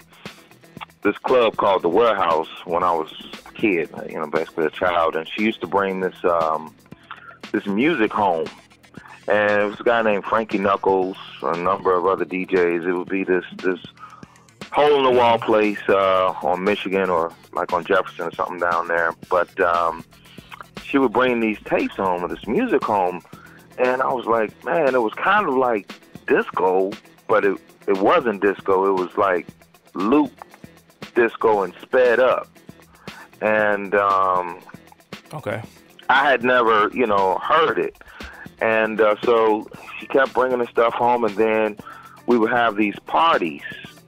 this club called the Warehouse when I was a kid, you know, basically a child, and she used to bring this um, this music home. And it was a guy named Frankie Knuckles, a number of other DJs. It would be this this hole in the wall place uh, on Michigan or like on Jefferson or something down there. But um, she would bring these tapes home or this music home, and I was like, man, it was kind of like disco, but it it wasn't disco. It was like loop disco and sped up. And um,
okay.
I had never, you know, heard it. And uh, so she kept bringing the stuff home, and then we would have these parties,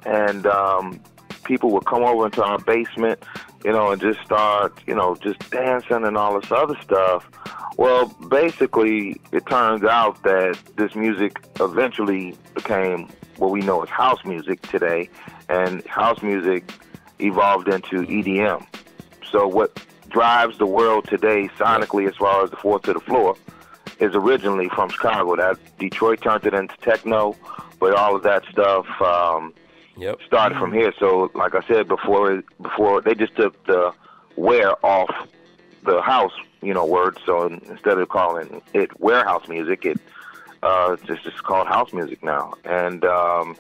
and um, people would come over into our basement, you know, and just start, you know, just dancing and all this other stuff. Well, basically, it turns out that this music eventually became what we know as house music today, and house music evolved into EDM. So what drives the world today sonically as far as the fourth to the floor is originally from Chicago. That Detroit turned it into techno, but all of that stuff um,
Yep.
started from here. So, like I said before, before they just took the where off the house, you know, word. So instead of calling it warehouse music, it uh, just just called house music now. And um,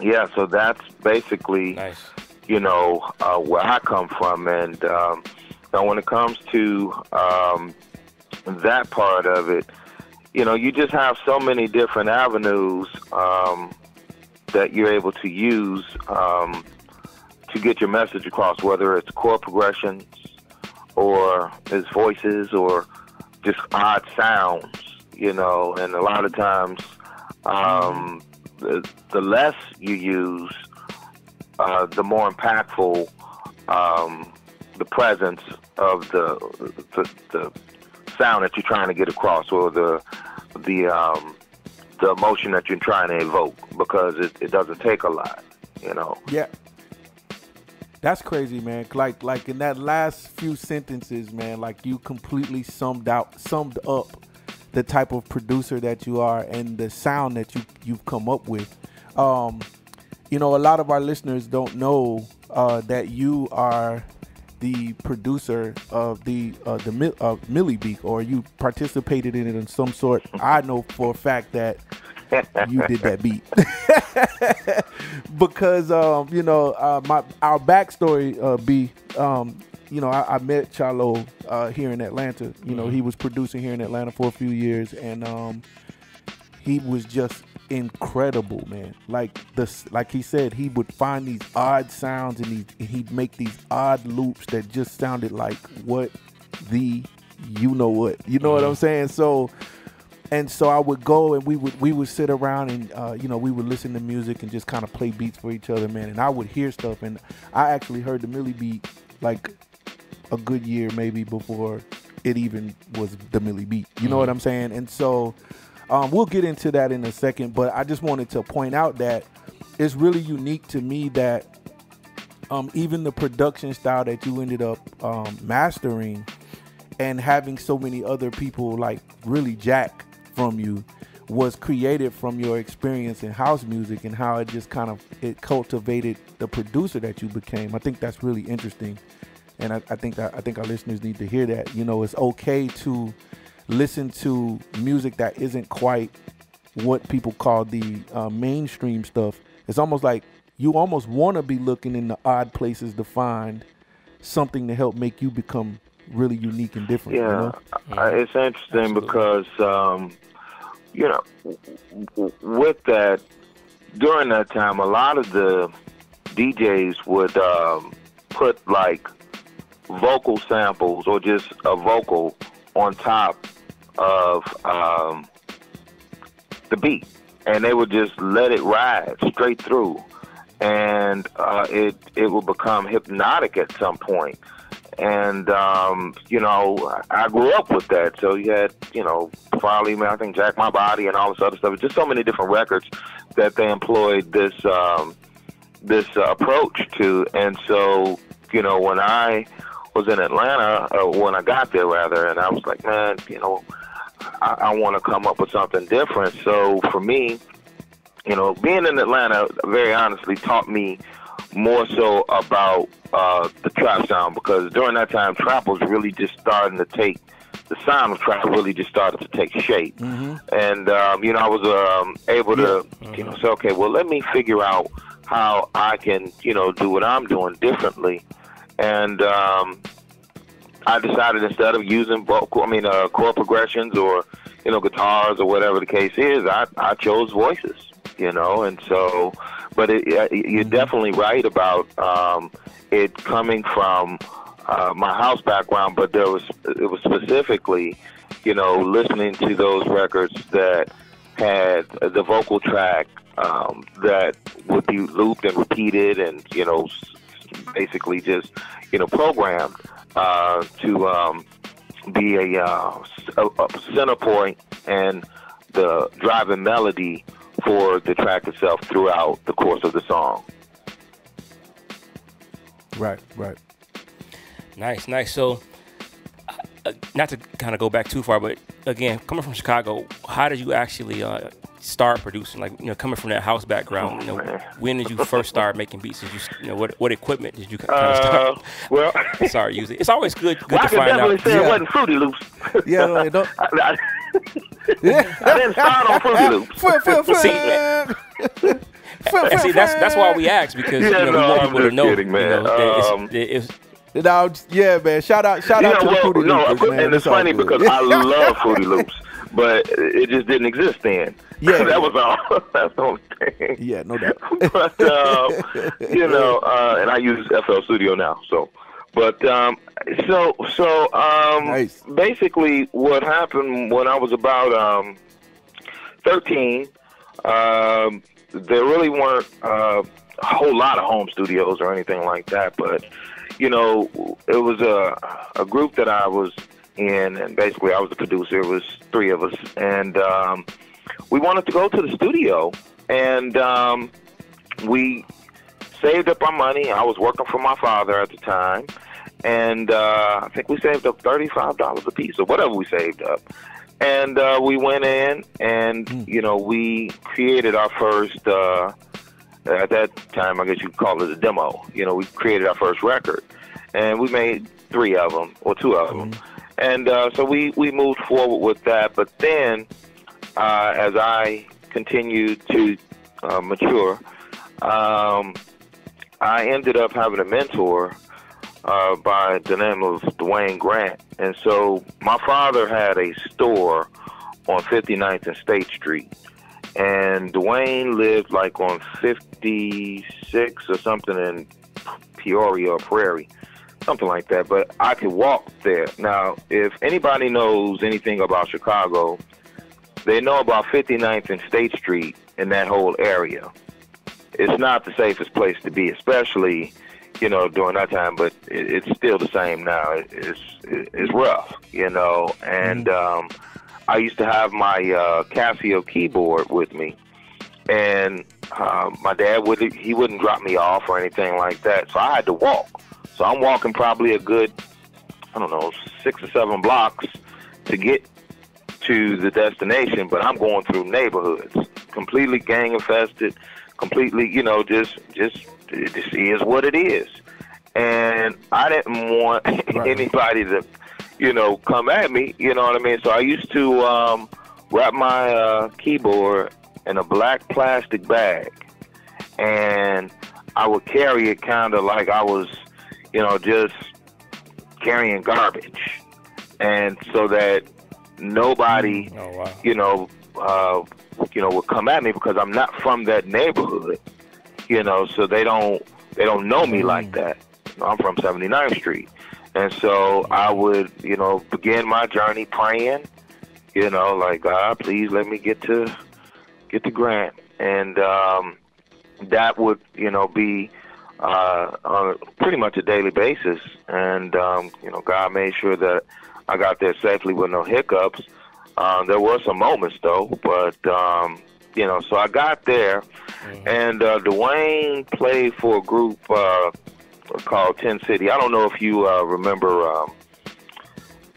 yeah, so that's basically
Nice.
you know, uh, where I come from. And um, now when it comes to um, that part of it, you know, you just have so many different avenues um, that you're able to use um, to get your message across, whether it's chord progressions or it's voices or just odd sounds, you know, and a lot of times um, the, the less you use, uh, the more impactful um, the presence of the, the the sound that you're trying to get across or the the um, the emotion that you're trying to evoke because it, it doesn't take a lot, you know.
Yeah. That's crazy, man. Like like in that last few sentences, man, like you completely summed out summed up the type of producer that you are and the sound that you you've come up with. Um, you know, a lot of our listeners don't know uh, that you are the producer of the uh, the uh, Millie Beat, or you participated in it in some sort. I know for a fact that you did that beat because um, you know uh, my our backstory uh, B. Um, you know, I, I met Chalo uh, here in Atlanta. You know, he was producing here in Atlanta for a few years, and um, he was just incredible, man. Like this, like he said, he would find these odd sounds and, he, and he'd make these odd loops that just sounded like what the you know what you know what I'm saying. So, and so I would go and we would we would sit around and uh, you know we would listen to music and just kind of play beats for each other, man. And I would hear stuff, and I actually heard the Millie beat like a good year maybe before it even was the Millie beat. You know what I'm saying? And so um, we'll get into that in a second, but I just wanted to point out that it's really unique to me that um, even the production style that you ended up um, mastering and having so many other people like really jack from you was created from your experience in house music and how it just kind of it cultivated the producer that you became. I think that's really interesting, and I, I think I think our listeners need to hear that. You know, it's okay to listen to music that isn't quite what people call the uh, mainstream stuff. It's almost like you almost want to be looking in the odd places to find something to help make you become really unique and different.
Yeah,
you know?
uh, it's interesting
Absolutely.
because um, you know, w- w- with that during that time, a lot of the DJs would um, put like vocal samples or just a vocal on top of um, the beat, and they would just let it ride straight through, and uh, it it will become hypnotic at some point. And um, you know, I grew up with that. So you had, you know, Farley, I think Jack My Body, and all this other stuff. Just so many different records that they employed this um, this uh, approach to. And so, you know, when I was in Atlanta, uh, when I got there rather, and I was like, man, you know, I, I want to come up with something different. So for me, you know, being in Atlanta, very honestly, taught me more so about uh, the trap sound because during that time, trap was really just starting to take the sound of trap really just started to take shape, and um, you know, I was um, able to, you know, say, okay, well, let me figure out how I can, you know, do what I'm doing differently, and um, I decided instead of using vocal, I mean, uh, chord progressions or you know guitars or whatever the case is, I I chose voices, you know, and so, but it, you're definitely right about um, it coming from uh, my house background, but there was it was specifically, you know, listening to those records that had the vocal track um, that would be looped and repeated, and you know, basically just you know programmed uh, to um, be a, uh, s- a, a center point and the driving melody for the track itself throughout the course of the song.
Right, right.
Nice, nice. So, uh, not to kind of go back too far, but again, coming from Chicago, how did you actually uh, start producing? Like, you know, coming from that house background, you know,
man.
when did you first start making beats? Did you, you know, what what equipment did you kind of
Uh,
start,
well,
start using? It's always good, good
well, I can
find
definitely
out.
say
Yeah.
it wasn't Fruity Loops.
Yeah, like, don't,
I, I, I didn't start on Fruity Loops.
Flip, flip, flip.
See-
Flip,
And see, that's that's why we
flip.
ask because
Yeah,
you know,
no,
we want
I'm
people to know.
kidding,
You
man.
know, that
Um,
it's, it's,
No, yeah, man. Shout out, shout
You
out to the
well,
Fruity
no,
Loops, man.
and it's
all
funny because I love Fruity Loops, but it just didn't exist then.
Yeah.
that was all. That's the only thing.
yeah, no doubt.
but um, you know, uh, and I use FL Studio now. So, but um, so so um,
Nice.
basically, what happened when I was about um, thirteen, um, there really weren't uh, a whole lot of home studios or anything like that. But you know, it was a a group that I was in, and basically I was the producer. It was three of us, and um, we wanted to go to the studio, and um, we saved up our money. I was working for my father at the time, and uh, I think we saved up thirty-five dollars a piece or whatever we saved up. And uh, we went in, and
Mm.
you know, we created our first. Uh, at that time, I guess you could call it a demo. You know, we created our first record, and we made three of them or two of them, and uh, so we we moved forward with that. But then, uh, as I continued to uh, mature, um, I ended up having a mentor uh, by the name of Dwayne Grant. And so my father had a store on 59th and State Street. And Dwayne lived like on 56 or something in Peoria or Prairie, something like that. But I could walk there. Now, if anybody knows anything about Chicago, they know about 59th and State Street in that whole area. It's not the safest place to be, especially you know, during that time, but it, it's still the same now. It, it's it, it's rough, you know. And um, I used to have my uh, Casio keyboard with me, and um, my dad would he wouldn't drop me off or anything like that, so I had to walk. So I'm walking probably a good, I don't know, six or seven blocks to get to the destination, but I'm going through neighborhoods, completely gang infested, completely, you know, just just this is what it is. And I didn't want
Right.
anybody to, you know, come at me. You know what I mean? So I used to um, wrap my uh, keyboard in a black plastic bag, and I would carry it kind of like I was, you know, just carrying garbage, and so that nobody
Oh wow.
you know, uh, you know, would come at me because I'm not from that neighborhood, you know, so they don't they don't know me like that. I'm from 79th Street, and so I would, you know, begin my journey praying, you know, like God, please let me get to get to Grant, and um, that would, you know, be uh, on a, pretty much a daily basis, and um, you know, God made sure that I got there safely with no hiccups. Um, there were some moments though, but um, you know, so I got there, and uh, Dwayne played for a group uh, called Ten City. I don't know if you uh, remember um,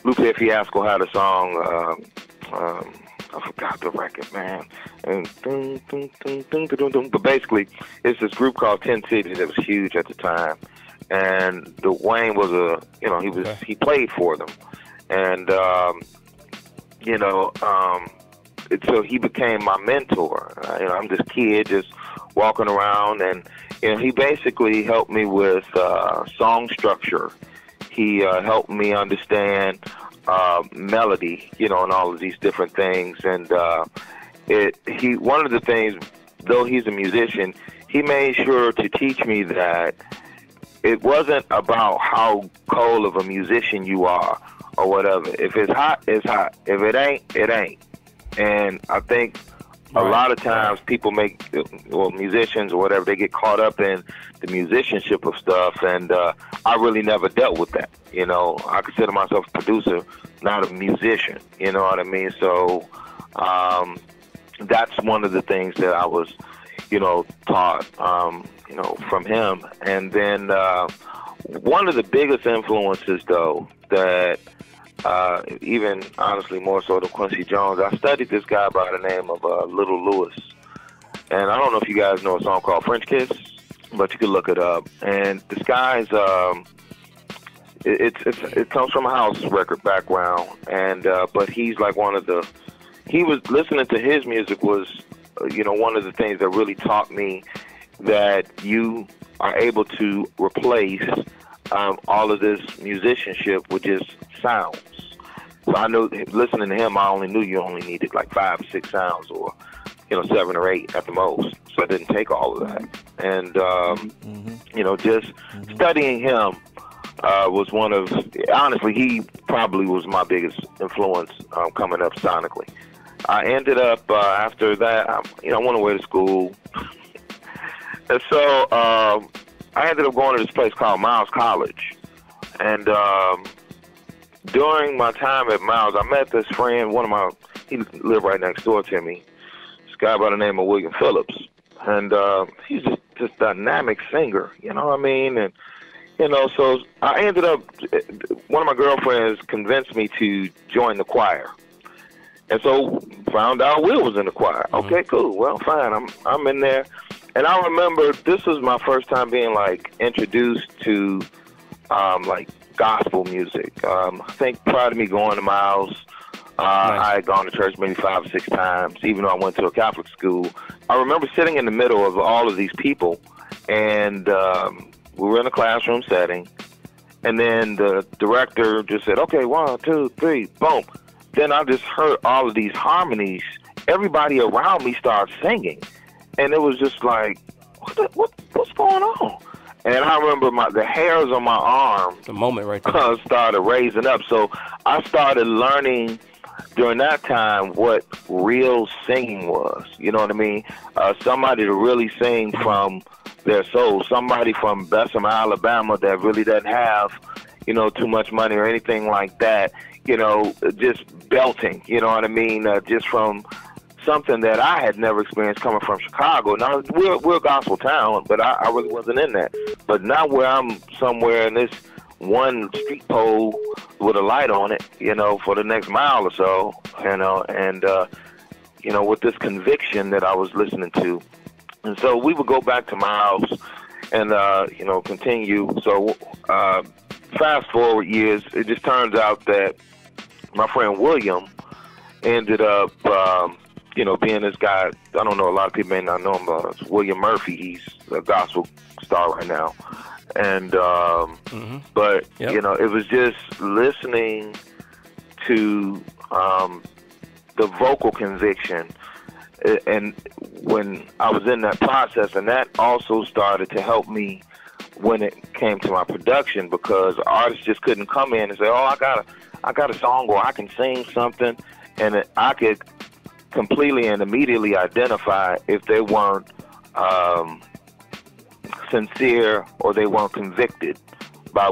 Lupe Fiasco had a song. Um, um, I forgot the record, man. And dun, dun, dun, dun, dun, dun, but basically, it's this group called Ten City that was huge at the time, and Dwayne was a you know he was he played for them, and um, you know um, it, so he became my mentor. Uh, you know, I'm this kid just walking around, and you know he basically helped me with uh, song structure. He uh, helped me understand uh, melody, you know, and all of these different things. And uh, it he one of the things, though he's a musician, he made sure to teach me that it wasn't about how cold of a musician you are or whatever. If it's hot, it's hot. If it ain't, it ain't. And I think a
Right.
lot of times people make, well, musicians or whatever, they get caught up in the musicianship of stuff, and uh, I really never dealt with that. You know, I consider myself a producer, not a musician. You know what I mean? So um, that's one of the things that I was, you know, taught, um, you know, from him. And then uh, one of the biggest influences, though, that uh, even honestly more so than Quincy Jones, I studied this guy by the name of uh, Lil Louis. And I don't know if you guys know a song called French Kiss, but you can look it up. And this guy's, um, it, it's, it's, it comes from a house record background, and uh, but he's like one of the, he was listening to his music was, uh, you know, one of the things that really taught me that you are able to replace um, all of this musicianship with just sounds. So I know listening to him, I only knew you only needed like five, six sounds, or you know, seven or eight at the most. So I didn't take all of that, and um, you know, just studying him uh, was one of honestly, he probably was my biggest influence um, coming up sonically. I ended up uh, after that, you know, I went away to school, and so um, I ended up going to this place called Miles College, and um, during my time at Miles, I met this friend. One of my he lived right next door to me. This guy by the name of William Phillips, and uh, he's just this dynamic singer. You know what I mean? And you know, so I ended up. One of my girlfriends convinced me to join the choir, and so found out Will was in the choir. Okay, cool. Well, fine. I'm I'm in there, and I remember this was my first time being like introduced to um, like gospel music. Um, I think prior to me going to Miles, uh,
Nice.
I had gone to church maybe five or six times, even though I went to a Catholic school. I remember sitting in the middle of all of these people, and um, we were in a classroom setting, and then the director just said, "Okay, one, two, three, boom." Then I just heard all of these harmonies. Everybody around me started singing, and it was just like, "What? The, what? What's going on?" And I remember my the hairs on my arm
The moment right there.
started raising up. So I started learning during that time what real singing was. You know what I mean? Uh, somebody to really sing from their soul. Somebody from Bessemer, Alabama that really doesn't have, you know, too much money or anything like that. You know, just belting. You know what I mean? Uh, just from something that I had never experienced coming from Chicago. Now we're we're a gospel town, but I, I really wasn't in that. But now where I'm somewhere in this one street pole with a light on it, you know, for the next mile or so, you know, and uh, you know, with this conviction that I was listening to, and so we would go back to my house and uh, you know continue. So uh, fast forward years, it just turns out that my friend William ended up, um, you know, being this guy. I don't know. A lot of people may not know him. but it's William Murphy. He's a gospel star right now, and um,
hmm
but
Yep.
you know, it was just listening to um, the vocal conviction, and when I was in that process, and that also started to help me when it came to my production because artists just couldn't come in and say, "Oh, I got a, I got a song, or I can sing something," and it, I could completely and immediately identify if they weren't um, sincere or they weren't convicted by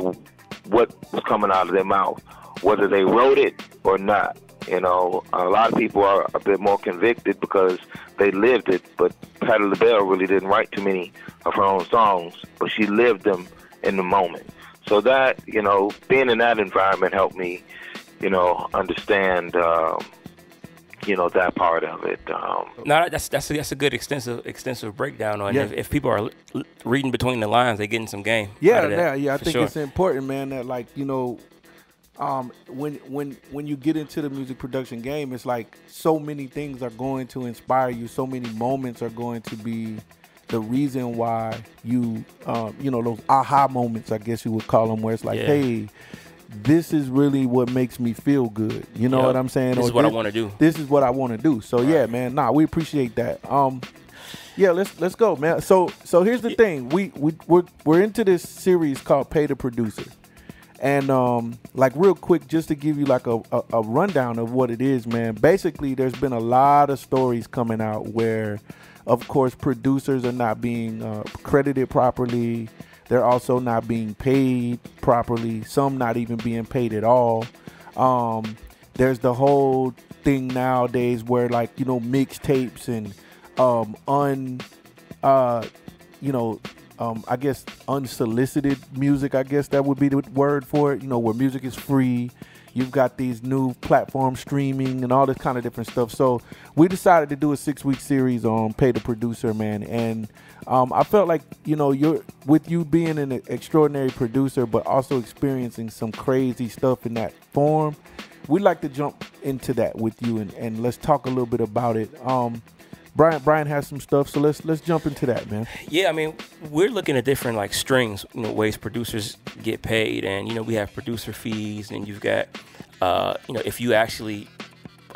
what was coming out of their mouth, whether they wrote it or not. You know, a lot of people are a bit more convicted because they lived it, but Patti LaBelle really didn't write too many of her own songs, but she lived them in the moment. So that, you know, being in that environment helped me, you know, understand, um, you know, that part of it. Um,
No, that's that's a, that's a good extensive extensive breakdown on
Yeah.
if, if people are l- l- reading between the lines, they're getting some game.
Yeah,
out of that,
yeah, yeah. I think
sure.
it's important, man. That like you know, um, when when when you get into the music production game, it's like so many things are going to inspire you. So many moments are going to be the reason why you, um, you know, those aha moments, I guess you would call them, where it's like,
Yeah.
hey, this is really what makes me feel good. You know
Yep.
what I'm saying?
This
Or
is what I want to do.
this is what I want to do. So yeah, man. Nah, we appreciate that. Um, yeah, let's let's go, man. So so here's the thing. We we we're we're into this series called Pay the Producer, and um, like real quick, just to give you like a, a a rundown of what it is, man. Basically, there's been a lot of stories coming out where, of course, producers are not being uh, credited properly. They're also not being paid properly. Some not even being paid at all. Um, there's the whole thing nowadays where like you know mixtapes and um un uh you know um I guess unsolicited music I guess that would be the word for it you know where music is free you've got these new platforms streaming and all this kind of different stuff so we decided to do a six week series on pay the producer man and um, I felt like you know you're with you being an extraordinary producer but also experiencing some crazy stuff in that form we'd like to jump into that with you and, and let's talk a little bit about it. Um, Brian Brian has some stuff, so let's let's jump into that, man.
Yeah, I mean, we're looking at different like strings, you know, ways producers get paid, and you know, we have producer fees, and you've got, uh, you know, if you actually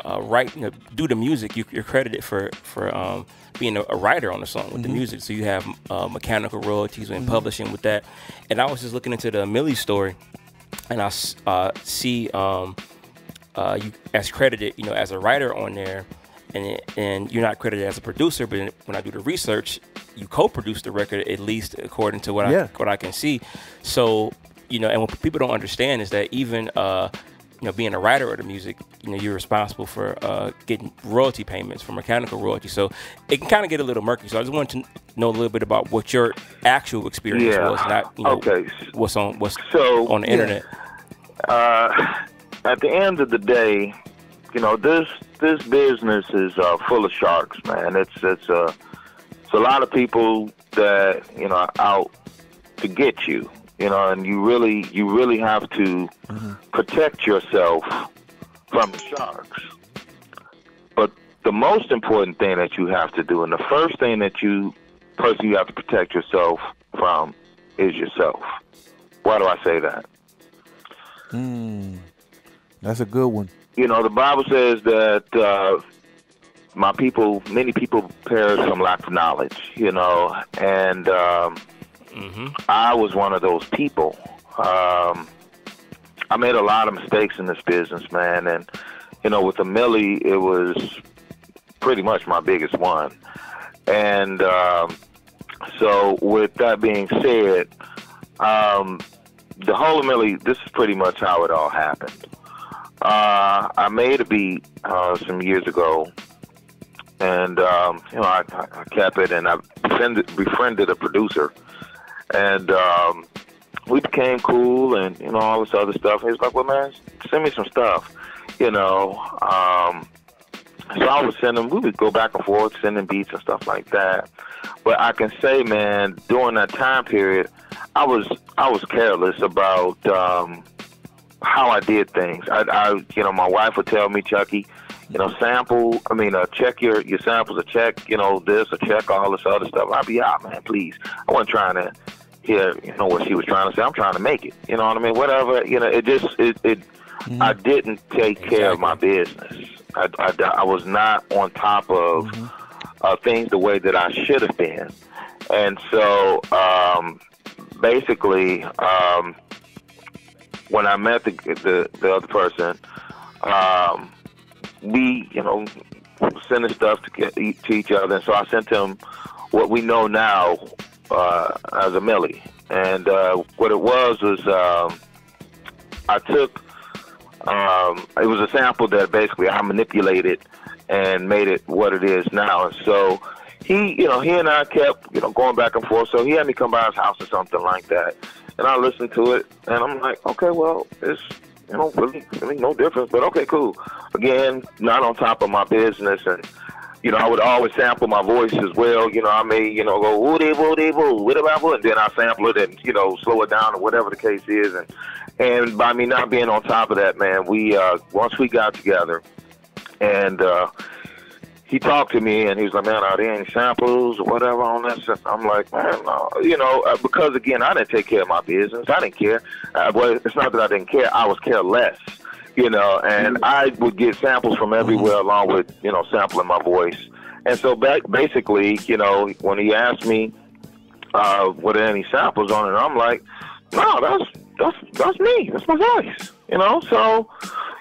uh, write, you know, do the music, you, you're credited for for um, being a, a writer on the song with the music. So you have uh, mechanical royalties and publishing with that. And I was just looking into the Milli story, and I uh, see um, uh, you as credited, you know, as a writer on there, and and you're not credited as a producer. But when I do the research, you co-produced the record at least according to what
Yeah.
I what I can see. So you know, and what people don't understand is that even uh, you know, being a writer of the music, you know, you're responsible for uh, getting royalty payments for mechanical royalty. So it can kind of get a little murky. So I just wanted to know a little bit about what your actual experience
Yeah.
was, not you know
Okay.
what's on what's
So
on the
yeah.
internet.
uh, at the end of the day, you know this this business is uh, full of sharks, man. It's it's uh, it's a lot of people that you know are out to get you, you know, and you really you really have to protect yourself from sharks. But the most important thing that you have to do, and the first thing that you person you have to protect yourself from, is yourself. Why do I say that?
Mm, that's a good one.
You know, the Bible says that uh, my people, many people perish from lack of knowledge, you know, and um,
hmm
I was one of those people. Um, I made a lot of mistakes in this business, man, and you know, with the Milli, it was pretty much my biggest one. And um, so, with that being said, um, the whole Milli, this is pretty much how it all happened. Uh, I made a beat uh, some years ago, and um, you know, I, I kept it, and I befriended, befriended a producer, and um, we became cool, and you know, all this other stuff. He was like, "Well, man, send me some stuff," you know. Um, so I would send him. We would go back and forth, sending beats and stuff like that. But I can say, man, during that time period, I was I was careless about um, how I did things. I, I, you know, my wife would tell me, Chucky, you know, sample. I mean, uh, check your your samples, or check, you know, this, or check all this other stuff. I'd be out, man. Please, I wasn't trying to hear, you know, what she was trying to say. I'm trying to make it. You know what I mean? Whatever. You know, it just it. it I didn't take care of my business. I, I, I was not on top of uh, things the way that I should have been, and so um, basically, um, when I met the the, the other person, um, we you know sending stuff to get, to each other, and so I sent him what we know now uh, as a Milli, and uh, what it was was um, I took um, it was a sample that basically I manipulated and made it what it is now. And so he, you know, he and I kept, you know, going back and forth. So he had me come by his house or something like that. And I listened to it and I'm like, okay, well, it's, you know, really, really no difference, but okay, cool. Again, not on top of my business and, you know, I would always sample my voice as well. You know, I may, you know, go woody woody woo, what about what? And then I sample it and you know slow it down or whatever the case is. And and by me not being on top of that, man, we uh, once we got together, and uh, he talked to me and he was like, man, are there any samples or whatever on this?" stuff? I'm like, man, no. you know, uh, because again, I didn't take care of my business. I didn't care. Uh, well, it's not that I didn't care. I was careless you know, and I would get samples from everywhere along with, you know, sampling my voice. And so back, basically, you know, when he asked me, uh, were there any samples on it, I'm like, no, that's, that's, that's me. That's my voice, you know? So,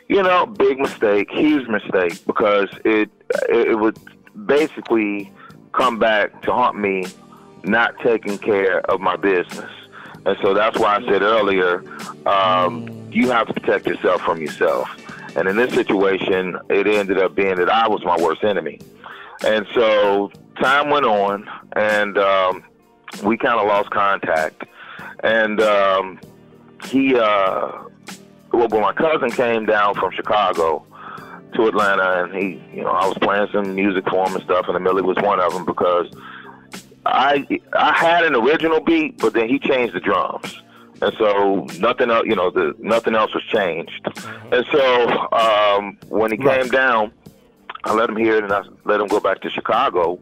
you know, big mistake, huge mistake, because it, it, it would basically come back to haunt me not taking care of my business. And so that's why I said earlier, um, you have to protect yourself from yourself. And in this situation, it ended up being that I was my worst enemy. And so time went on, and um, we kind of lost contact. And um, he, uh, well, when my cousin came down from Chicago to Atlanta, and he, you know, I was playing some music for him and stuff, and the Milli was one of them because I I had an original beat, but then he changed the drums, and so nothing else, you know, the nothing else was changed. And so um, when he came down, I let him hear it, and I let him go back to Chicago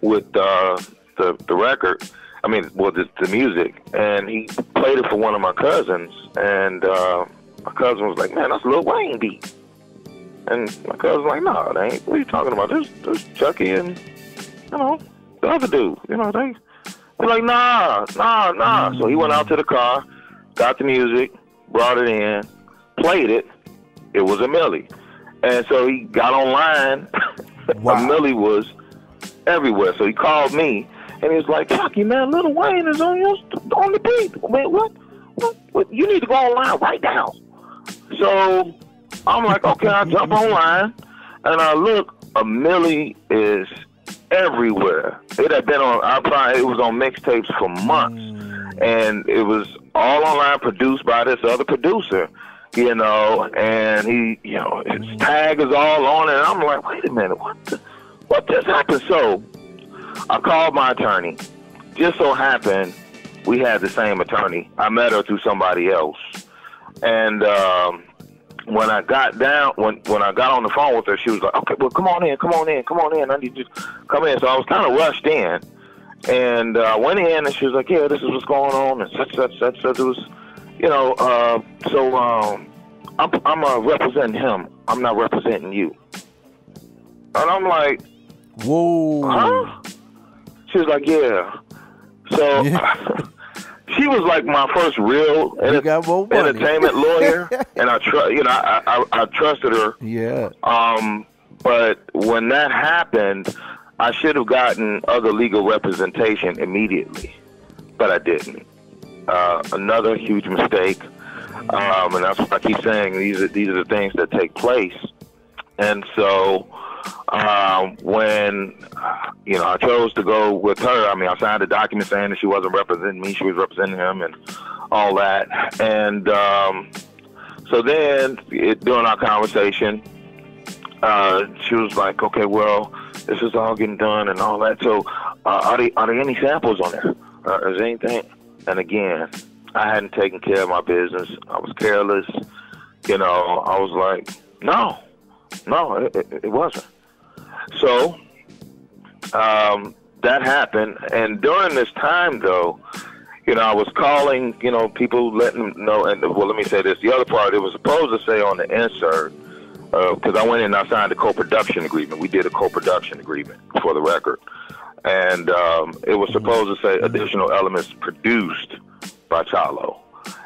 with uh, the the record. I mean, well, the, the music, and he played it for one of my cousins, and uh, my cousin was like, "Man, that's Lil Wayne beat." And my cousin's like, "No, it ain't. What are you talking about? There's, this Chucky and you know the other dude. You know they." They're like, "Nah, nah, nah." So he went out to the car, got the music, brought it in, played it. It was a Milli, and so he got online.
Wow.
a Milli was everywhere. So he called me, and he was like, "Chucky, man, Lil Wayne is on your on the beat. Wait, what? What? what? You need to go online right now." So I'm like, okay, I jump online and I look, a Milli is everywhere. It had been on, I probably, it was on mixtapes for months. And it was all online produced by this other producer, you know, and he, you know, his tag is all on it. And I'm like, wait a minute, what the, what just happened? So I called my attorney. Just so happened we had the same attorney. I met her through somebody else. And um, when I got down, when when I got on the phone with her, she was like, "Okay, well, come on in, come on in, come on in. I need you to come in." So I was kind of rushed in, and uh, I went in, and she was like, "Yeah, this is what's going on," and such, such, such, such. It was, you know, uh, so um, I'm I'm uh, representing him. I'm not representing you. And I'm like,
Whoa.
huh? She was like, yeah. So she was like my first real enter-
got more money.
entertainment lawyer, and I tr- you know, I, I I trusted her.
Yeah.
Um, but when that happened, I should have gotten other legal representation immediately, but I didn't. Uh, another huge mistake, um, and that's what I keep saying. These are these are the things that take place, and so um, when you know I chose to go with her, I mean I signed a document saying that she wasn't representing me; she was representing him, and all that. And um, so then, it, during our conversation, uh, she was like, "Okay, well, this is all getting done and all that. So, uh, are there are there any samples on there? Uh, is there anything?" And again, I hadn't taken care of my business. I was careless. You know, I was like, "No, no, it, it, wasn't." So, um, that happened, and during this time, though, you know, I was calling, you know, people letting them know. And well, let me say this: the other part, it was supposed to say on the insert because I went in and I signed a co-production agreement. We did a co-production agreement for the record, and um, it was supposed to say additional elements produced by Chalo,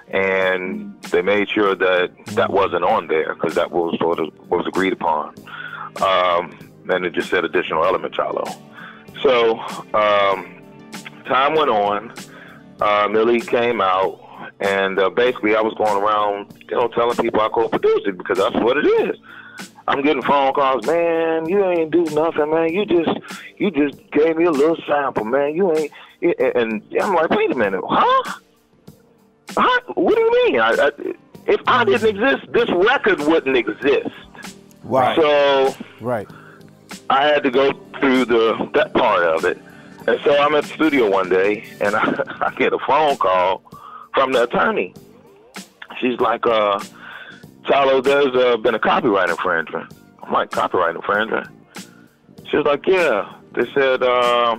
and they made sure that that wasn't on there because that was sort of was agreed upon. Um, and it just said additional element Chalo. So um, time went on. Uh, Milli came out, and uh, basically I was going around, you know, telling people I co-produced it because that's what it is. I'm getting phone calls, man. You ain't do nothing, man. You just, you just gave me a little sample, man. You ain't, and I'm like, wait a minute, huh? Huh? What do you mean? I, I, if I didn't exist, this record wouldn't exist.
Wow.
So
right.
I had to go through the that part of it. And so I'm at the studio one day, and I, I get a phone call from the attorney. She's like, uh, Chalo, there's uh, been a copyright infringement. I'm like, copyright infringement? She was like, yeah. They said uh,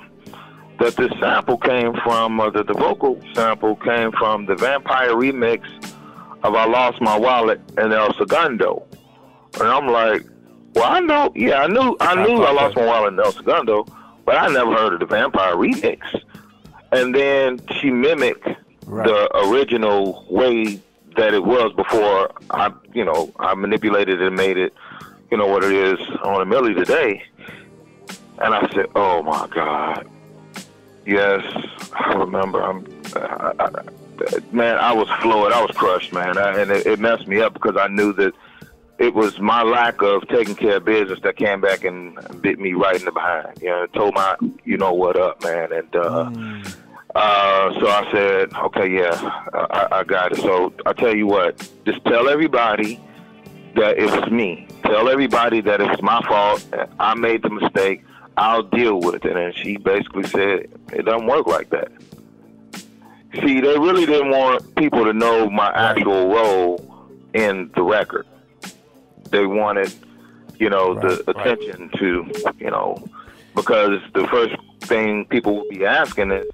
that this sample came from, uh, that the vocal sample came from the Vampire remix of I Lost My Wallet and El Segundo. And I'm like, well, I know, yeah, I knew, I knew I lost my wallet in El Segundo, but I never heard of the Vampire remix. And then she mimicked
Right.
the original way that it was before I, you know, I manipulated it and made it, you know, what it is on a Milli today. And I said, oh my God, yes, I remember. I'm, I, I, man, I was floored. I was crushed, man, I, and it, it messed me up because I knew that it was my lack of taking care of business that came back and bit me right in the behind. You know, it told my, you know what up, man, and uh, uh, so I said, okay, yeah, I, I got it. So I tell you what, just tell everybody that it was me. Tell everybody that it was my fault. I made the mistake. I'll deal with it. And she basically said, it doesn't work like that. See, they really didn't want people to know my actual role in the record. They wanted, you know, the
Right, right.
attention to, you know, because the first thing people will be asking is,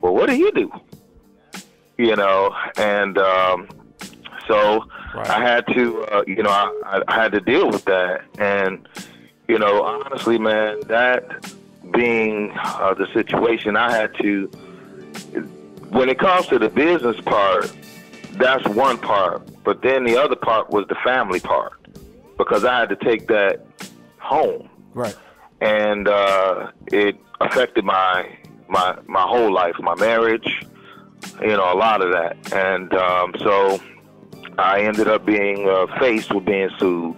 well, what do you do? You know, and um, so
Right.
I had to, uh, you know, I, I had to deal with that. And, you know, honestly, man, that being uh, the situation, I had to, when it comes to the business part, that's one part. But then the other part was the family part because I had to take that home
Right.
and uh, it affected my my my whole life, my marriage, you know, a lot of that. And um, so I ended up being uh, faced with being sued,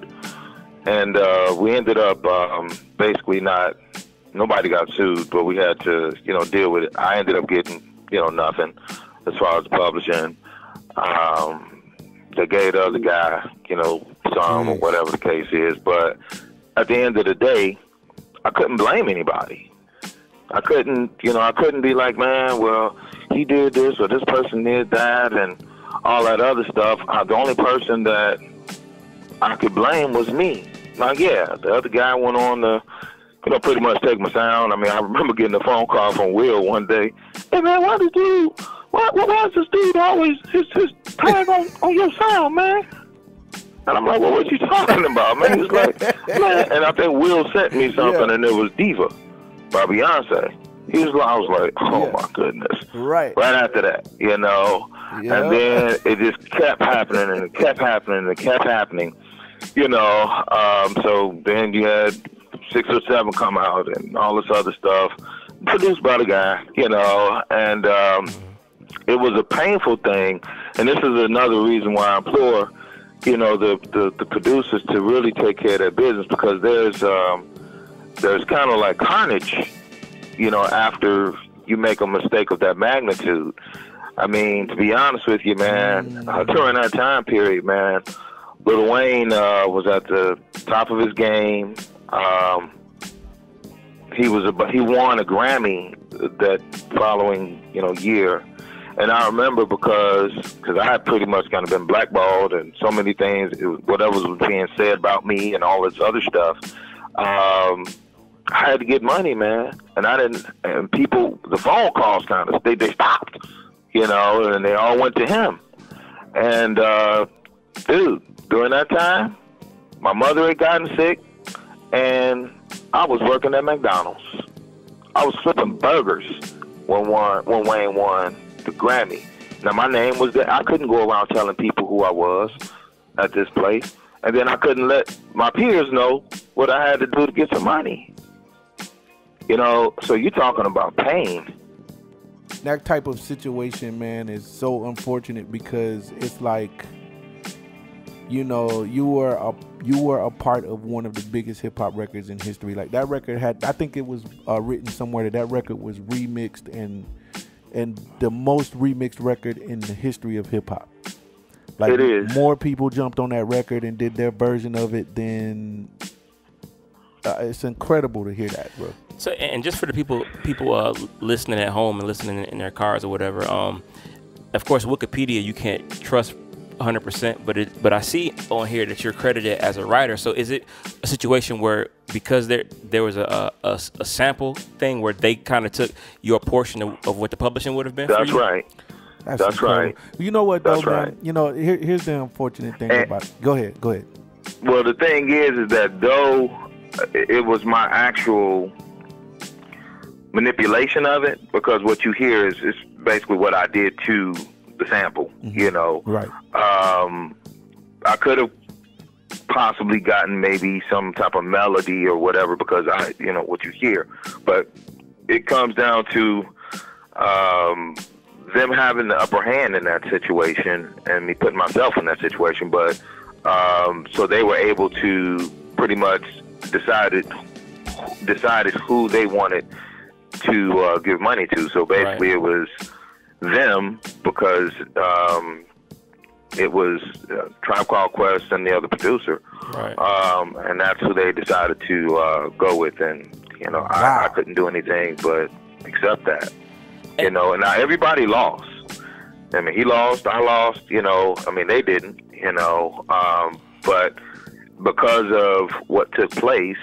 and uh, we ended up um, basically not. Nobody got sued, but we had to, you know, deal with it. I ended up getting, you know, nothing as far as publishing. Um, they gave the other guy, you know, some or whatever the case is. But at the end of the day, I couldn't blame anybody. I couldn't, you know, I couldn't be like, man, well, he did this or this person did that and all that other stuff. Uh, the only person that I could blame was me. Now, yeah, the other guy went on to, you know, pretty much take my sound. I mean, I remember getting a phone call from Will one day. Hey, man, why did you, why, why, why is this dude always, his, his tag on, on your sound, man? And I'm like, well, what you talking about, man? He's like, man. And I think Will sent me something,
Yeah.
and it was Diva by Beyonce. He was, I was like, oh
Yeah.
my goodness.
Right.
Right after that, you know,
Yeah.
and then it just kept happening, and it kept happening, and it kept happening, you know. Um, so then you had six or seven come out, and all this other stuff, produced by the guy, you know, and um, it was a painful thing. And this is another reason why I implore, you know, the the, the producers to really take care of their business because there's um, there's kind of like carnage, you know, after you make a mistake of that magnitude. I mean, to be honest with you, man, uh, during that time period, man, Lil Wayne uh, was at the top of his game. Um, he was a, he won a Grammy that following you know year, and I remember because because I had pretty much kind of been blackballed and so many things, was, whatever was being said about me and all this other stuff. Um, I had to get money, man, and I didn't. And people, the phone calls kind of they they stopped, you know, and they all went to him. And uh, dude, during that time, my mother had gotten sick, and I was working at McDonald's. I was flipping burgers when one when Wayne won the Grammy. Now my name was there. I couldn't go around telling people who I was at this place, and then I couldn't let my peers know what I had to do to get some money. You know, so you're talking about pain.
that type of situation, man, is so unfortunate because it's like, you know, you were a you were a part of one of the biggest hip hop records in history. Like that record had, I think it was uh, written somewhere that that record was remixed and and the most remixed record in the history of hip hop. Like
It is.
more people jumped on that record and did their version of it than. Uh, it's incredible to hear that, bro.
So, and just for the people people uh, listening at home and listening in their cars or whatever, um, of course, Wikipedia you can't trust 100%, but it, but I see on here that you're credited as a writer. So, is it a situation where because there there was a a, a sample thing where they kind of took your portion of, of what the publishing would have been? for
That's
you?
right.
That's,
That's right.
You know what, though,
That's
man?
right.
You know, here, here's the unfortunate thing
And-
about it. Go ahead, go ahead.
Well, the thing is, is that though it it was my actual manipulation of it, because what you hear is, is basically what I did to the sample. You know,
Right.
um, I could have possibly gotten maybe some type of melody or whatever because I, you know, what you hear, but it comes down to um, them having the upper hand in that situation and me putting myself in that situation. But um, so they were able to pretty much decided decided who they wanted to uh, give money to. So basically,
Right.
it was them because um, it was uh, Tribe Called Quest and the other producer,
Right.
um, and that's who they decided to uh, go with. And you know, I,
Wow.
I couldn't do anything but accept that. You know, and now everybody lost. I mean, he lost, I lost. You know, I mean, they didn't. You know, um, but because of what took place,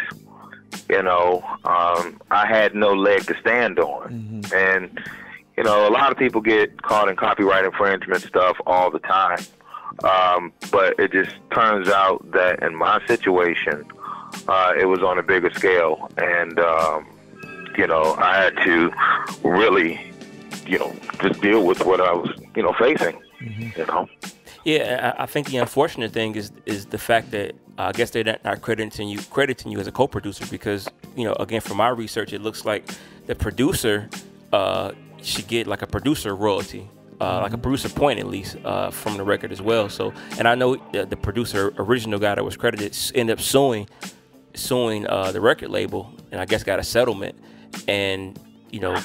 you know, um, I had no leg to stand on. And, you know, a lot of people get caught in copyright infringement stuff all the time. Um, but it just turns out that in my situation, uh, it was on a bigger scale. And, um, you know, I had to really, you know, just deal with what I was, you know, facing, you know.
Yeah, I, think the unfortunate thing is is the fact that uh, I guess they're not, not crediting you crediting you as a co-producer because you know again from my research it looks like the producer uh, should get like a producer royalty uh, like a producer point at least uh, from the record as well. So, and I know uh, the producer, original guy that was credited, s- ended up suing, suing uh, the record label, and I guess got a settlement. And you know,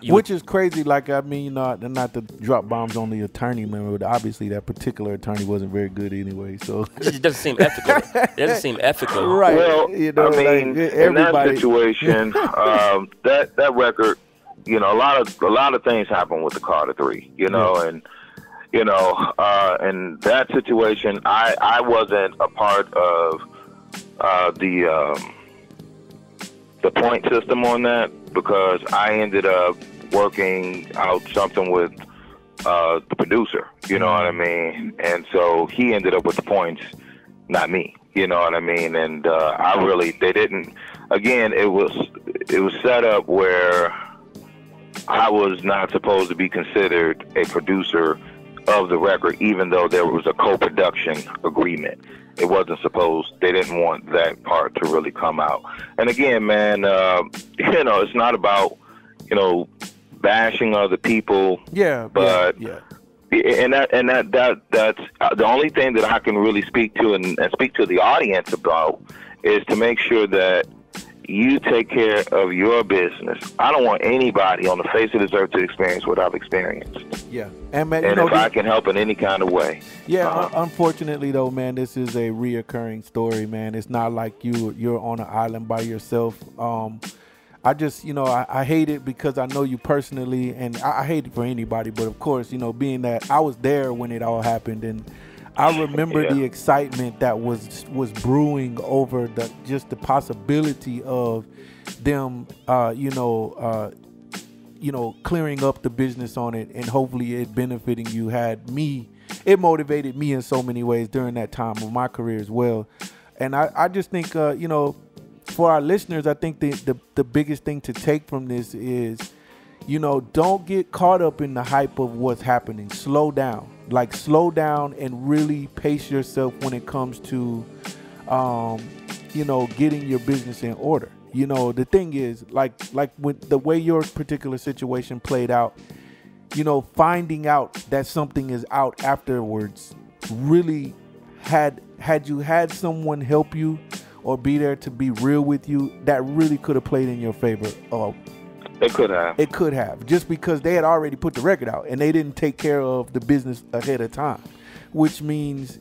you
Which is crazy. Like I mean, not not to drop bombs on the attorney, man, but obviously that particular attorney wasn't very good anyway. So
it doesn't seem ethical. it doesn't seem ethical.
right,
Well,
you know,
I mean,
like,
in that situation, um, that that record, you know, a lot of a lot of things happen with the Carter Three, you know, and you know, uh, in that situation, I I wasn't a part of uh, the um, the point system on that because I ended up working out something with uh, the producer. You know what I mean? And so he ended up with the points, not me. You know what I mean? And uh, I really they didn't. Again, it was it was set up where I was not supposed to be considered a producer of the record, even though there was a co-production agreement. It wasn't supposed. They didn't want that part to really come out. And again, man, uh, you know, it's not about you know bashing other people
yeah,
but-
yeah,
and that and that that that's uh, the only thing that I can really speak to and, and speak to the audience about is to make sure that you take care of your business. I don't want anybody on the face of this earth to experience what I've experienced,
yeah. And man, you
and
know,
if I can help in any kind of way,
Yeah,
Uh-huh.
un- unfortunately though, man, this is a reoccurring story, man. It's not like you you're on an island by yourself. Um, I just, you know, I, I hate it because I know you personally, and I, I hate it for anybody. But of course, you know, being that I was there when it all happened, and I remember
Yeah.
the excitement that was was brewing over the just the possibility of them, uh, you know, uh, you know, clearing up the business on it and hopefully it benefiting you had me, it motivated me in so many ways during that time of my career as well. And I, I just think, uh, you know, for our listeners, I think the, the, the biggest thing to take from this is, you know, don't get caught up in the hype of what's happening. Slow down. Like, slow down and really pace yourself when it comes to, um, you know, getting your business in order. You know, the thing is, like, like with the way your particular situation played out, you know, finding out that something is out afterwards really had had you had someone help you or be there to be real with you, that really could have played in your favor. Uh,
it could have.
it could have, just because they had already put the record out and they didn't take care of the business ahead of time, which means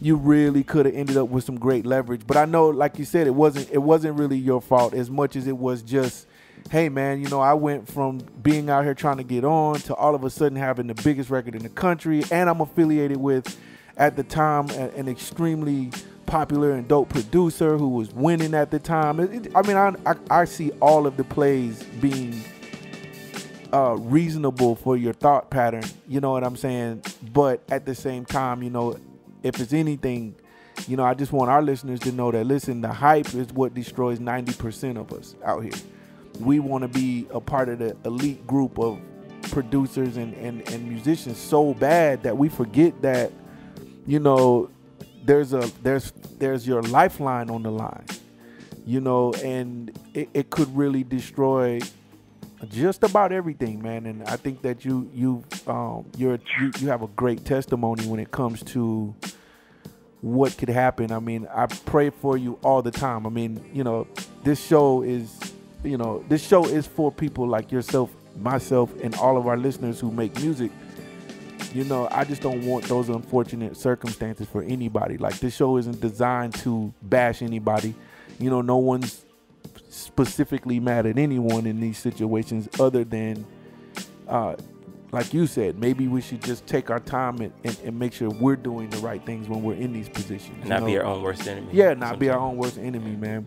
you really could have ended up with some great leverage. But I know, like you said, it wasn't it wasn't really your fault as much as it was just, hey man, you know, I went from being out here trying to get on to all of a sudden having the biggest record in the country, and I'm affiliated with, at the time, an extremely popular and dope producer who was winning at the time. It- it- I mean, I, I I see all of the plays being uh, reasonable for your thought pattern. You know what I'm saying? But at the same time, you know, if it's anything, you know, I just want our listeners to know that listen, the hype is what destroys 90% of us out here. We want to be a part of the elite group of producers and, and, and musicians so bad that we forget that, you know, there's a there's there's your lifeline on the line. You know, and it, it could really destroy just about everything, man. And I think that you you um you're you, you have a great testimony when it comes to what could happen. I mean, I pray for you all the time. I mean, you know, this show is you know, this show is for people like yourself, myself, and all of our listeners who make music. You know, I just don't want those unfortunate circumstances for anybody. Like this show isn't designed to bash anybody. You know, no one's specifically mad at anyone in these situations other than uh, like you said maybe we should just take our time and, and, and make sure we're doing the right things when we're in these positions
Not be
know?
our own worst enemy.
yeah not be our own worst enemy man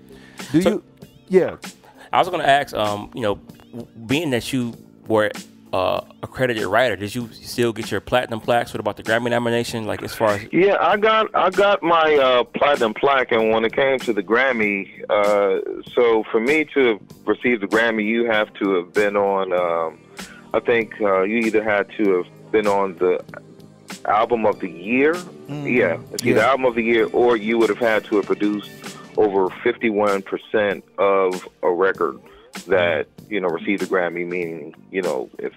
do
So-
you yeah
I was gonna ask, um, you know, being that you were uh, accredited writer, did you still get your platinum plaques? What about the Grammy nomination? Like as far as
Yeah, I got I got my uh, platinum plaque, and when it came to the Grammy, uh, so for me to receive the Grammy, you have to have been on. Um, I think uh, you either had to have been on the album of the year. Yeah, it's either
Yeah.
album of the year, or you would have had to have produced over fifty-one percent of a record that you know received a Grammy. Meaning, you know, if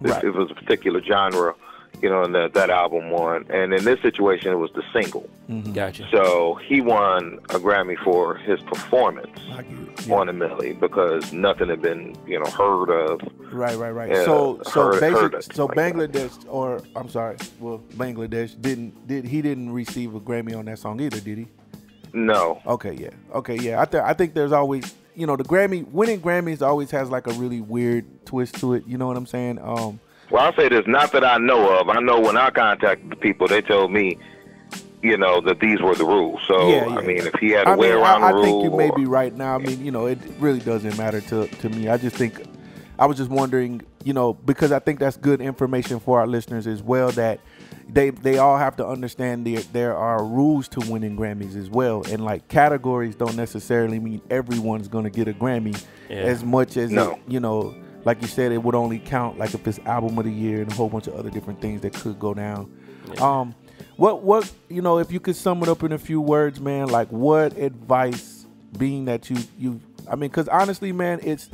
If
Right.
it was a particular genre, you know, and that that album won. And in this situation, it was the single. Mm-hmm.
Gotcha.
So he won a Grammy for his performance
I. Yeah.
on a Milli because nothing had been, you know, heard of.
Right, right, right.
Yeah,
so, so
heard-
basic,
heard
so
like that.
Bangladesh, or I'm sorry, well, Bangladesh didn't did he didn't receive a Grammy on that song either, did he?
No,
Okay, yeah, okay, yeah. I th- I think there's always, you know, the Grammy winning Grammys always has like a really weird twist to it. You know what I'm saying? Um,
Well, I'll say this, not that I know of. I know when I contacted the people, they told me, you know, that these were the rules. So,
Yeah, yeah,
I mean, if he had a
I
way
mean,
around
I,
the
I think you may be right now. I mean, you know, it really doesn't matter to to me. I just think I was just wondering, you know, because I think that's good information for our listeners as well. That they they all have to understand there there are rules to winning Grammys as well, and like categories don't necessarily mean everyone's going to get a Grammy
Yeah.
as much as
No.
it, you know. Like you said, it would only count like if it's album of the year and a whole bunch of other different things that could go down. Um, what what you know, if you could sum it up in a few words, man, like what advice, being that you you, I mean, because honestly, man, it's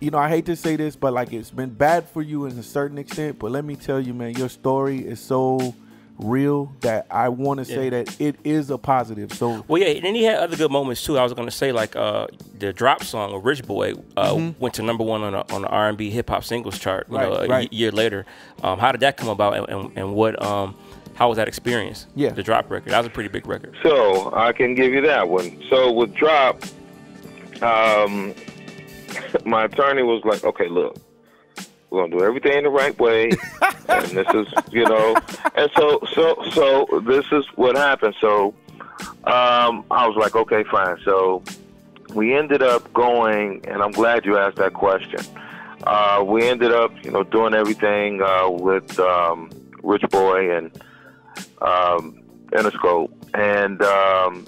you know, I hate to say this, but like it's been bad for you in a certain extent. But let me tell you, man, your story is so real that I want to say that it is a positive. So
Well, yeah, and then he had other good moments too. I was gonna say like uh, the drop song of Rich Boy uh, went to number one on a, on the R and B hip hop singles chart. You
Right,
know, a
right.
y- year later. Um, how did that come about, and, and, and what um, how was that experience?
Yeah.
the drop record. That was a pretty big record.
So I can give you that one. So with drop, um, my attorney was like, "Okay, look, we're gonna do everything the right way, and this is, you know." And so, so, so this is what happened. So um, I was like, "Okay, fine." So we ended up going, and I'm glad you asked that question. Uh, we ended up, you know, doing everything uh, with um, Rich Boy and um, Interscope. And um,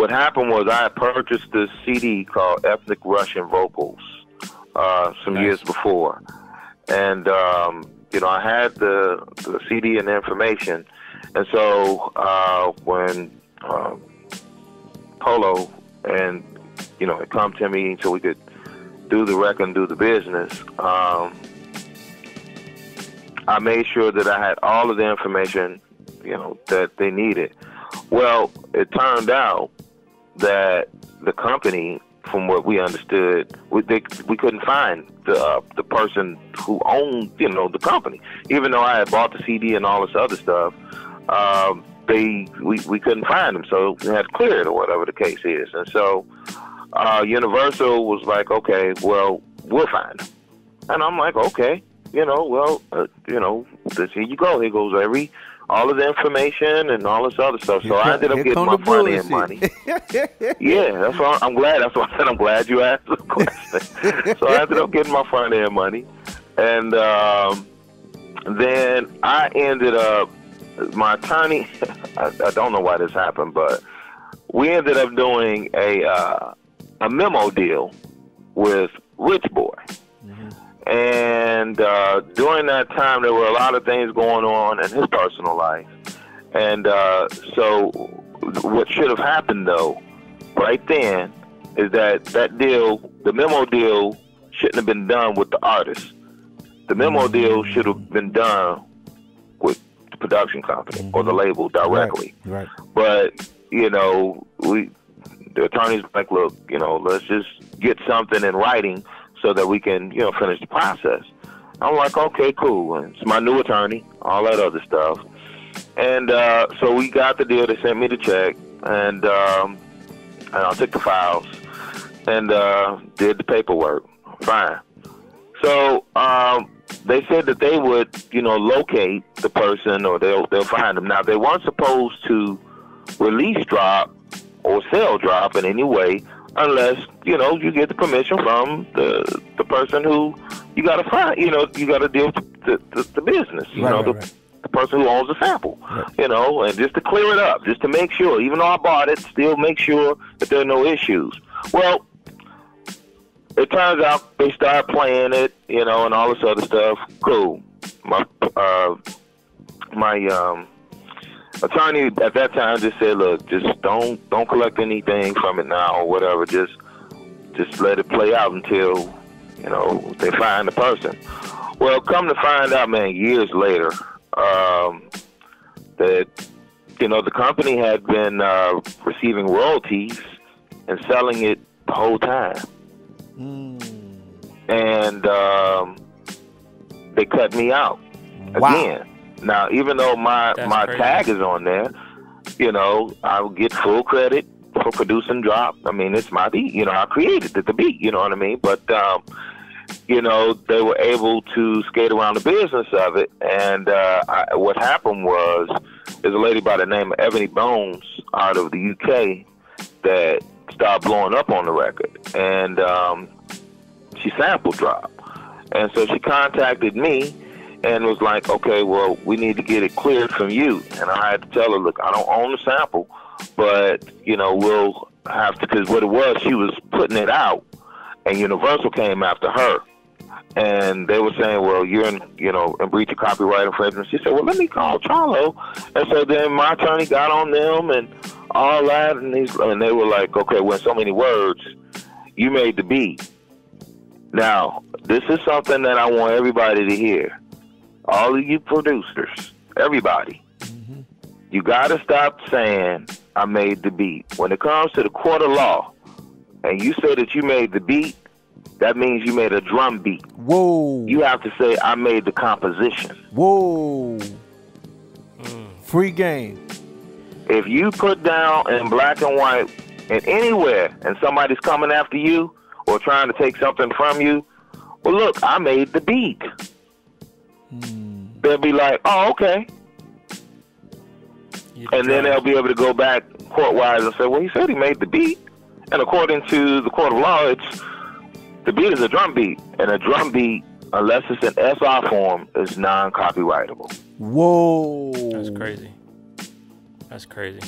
what happened was I purchased this CD called Ethnic Russian Vocals uh, some
Nice.
years before. And, um, you know, I had the, the CD and the information. And so uh, when um, Polow and, you know, it come to me so we could do the record and do the business, um, I made sure that I had all of the information, you know, that they needed. Well, it turned out that the company, from what we understood, we they, we couldn't find the uh, the person who owned, you know, the company. Even though I had bought the CD and all this other stuff, um, they we, we couldn't find them, so we had to clear it or whatever the case is. And so uh, Universal was like, okay, well, we'll find them. And I'm like, okay, you know, well, uh, you know, this, here you go. Here goes every, all of the information and all this other stuff. So I ended up getting my front end money. Yeah, that's why I'm glad. That's why I said I'm glad you asked the question. so I ended up getting my front end money, and um, then I ended up my attorney. I, I don't know why this happened, but we ended up doing a uh, a memo deal with Rich Boy. And uh, during that time, there were a lot of things going on in his personal life. And uh, so, what should have happened, though, right then, is that that deal, the memo deal, shouldn't have been done with the artist. The memo deal should have been done with the production company or the label directly.
Right.
But you know, we the attorneys like, look, you know, let's just get something in writing so that we can, you know, finish the process. I'm like, okay, cool. And it's my new attorney, all that other stuff. And uh, so we got the deal. They sent me the check, and um, and I took the files and uh, did the paperwork. Fine. So um, they said that they would, you know, locate the person or they'll they'll find them. Now they weren't supposed to release drop or sell drop in any way unless you know you get the permission from the the person who you got to find. You know, you got to deal with the, the, the business. You
Right,
know,
right,
the,
right.
the person who owns the sample. You know, and just to clear it up, just to make sure, even though I bought it, still make sure that there are no issues. Well, it turns out they start playing it, you know, and all this other stuff. Cool. My uh, my um, attorney at that time just said, "Look, just don't don't collect anything from it now or whatever. Just just let it play out until you know they find the person." Well, come to find out, man, years later, um, that you know the company had been uh, receiving royalties and selling it the whole time,
Mm.
and um, they cut me out
Wow.
again. Now, even though my
That's
my
crazy.
tag is on there, you know, I will get full credit for producing drop. I mean, it's my beat. You know, I created the, the beat. You know what I mean? But um, you know, they were able to skate around the business of it. And uh, I, what happened was, there's a lady by the name of Ebony Bones out of the UK that started blowing up on the record, and um, she sample drop. And so she contacted me and was like, okay, well, we need to get it cleared from you. And I had to tell her, look, I don't own the sample, but, you know, we'll have to, because what it was, she was putting it out, and Universal came after her. And they were saying, well, you're in, you know, in breach of copyright infringement. She said, well, let me call Chalo. And so then my attorney got on them and all that, and, these, and they were like, okay, well, in so many words, you made the beat. Now, this is something that I want everybody to hear. All of you producers, everybody, you got to stop saying, I made the beat. When it comes to the court of law, and you say that you made the beat, that means you made a drum beat.
Whoa.
You have to say, I made the composition.
Whoa.
Mm.
Free game.
If you put down in black and white and anywhere and somebody's coming after you or trying to take something from you, well, look, I made the beat.
Hmm.
They'll be like, oh, okay.
You
And then they'll be able to go back court wise and say, well, he said he made the beat. And according to the court of law, it's the beat is a drum beat. And a drum beat, unless it's in SR form, is non copyrightable.
Whoa.
That's crazy. That's crazy.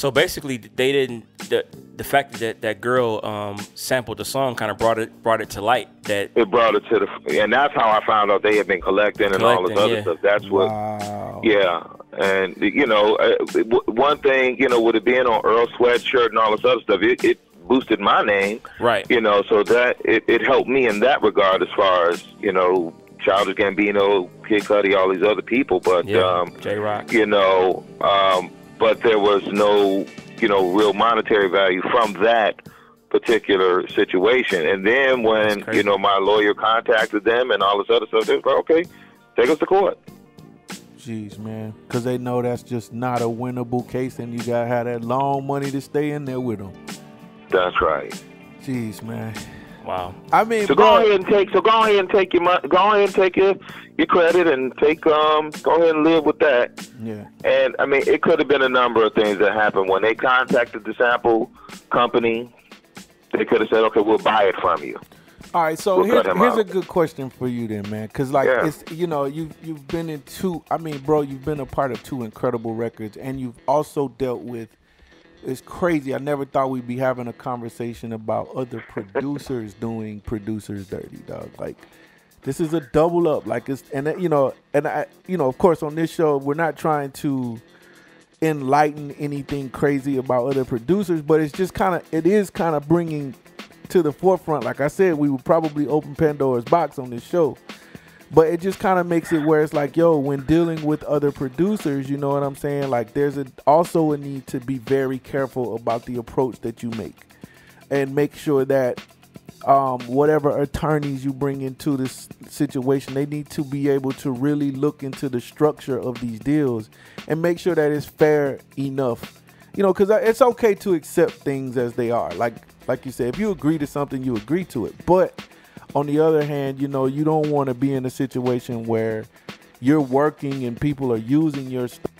So basically, they didn't. The the fact that that girl um, sampled the song kind of brought it brought it to light that
It brought it to the, and that's how I found out they had been collecting and all this other
yeah.
stuff. That's what
Wow.
Yeah, and you know, uh, one thing you know, with it being on Earl sweatshirt and all this other stuff, it, it boosted my name.
right.
You know, so that it, it helped me in that regard as far as you know, Childish Gambino, Kid Cudi, all these other people. But
Yeah.
um,
Jay Rock.
you know, um, but there was no you know real monetary value from that particular situation. And then when you know my lawyer contacted them and all this other stuff, they was like, okay, take us to court.
Jeez, man. Because they know that's just not a winnable case, and you got to have that long money to stay in there with them.
That's right.
Jeez, man.
Wow.
I mean,
So
bro,
go ahead and take. So go ahead and take your money. Go ahead and take your your credit and take. Um. Go ahead and live with that.
yeah.
And I mean, it could have been a number of things that happened when they contacted the sample company. They could have said, "Okay, we'll buy it from you."
All right, so
We'll
here's, here's a good question for you then, man. Cause like
Yeah.
it's you know you've you've been in two. I mean, bro, you've been a part of two incredible records, and you've also dealt with. It's crazy. I never thought we'd be having a conversation about other producers doing producers dirty, dog. Like this is a double up. Like it's and uh, you know and I you know of course on this show we're not trying to enlighten anything crazy about other producers, but it's just kind of it is kind of bringing to the forefront. Like I said, we would probably open Pandora's box on this show, but it just kind of makes it where it's like, yo, when dealing with other producers, you know what I'm saying? Like there's a, also a need to be very careful about the approach that you make, and make sure that um, whatever attorneys you bring into this situation, they need to be able to really look into the structure of these deals and make sure that it's fair enough. You know, because it's okay to accept things as they are. Like, like you said, if you agree to something, you agree to it. But on the other hand, you know, you don't want to be in a situation where you're working and people are using your stuff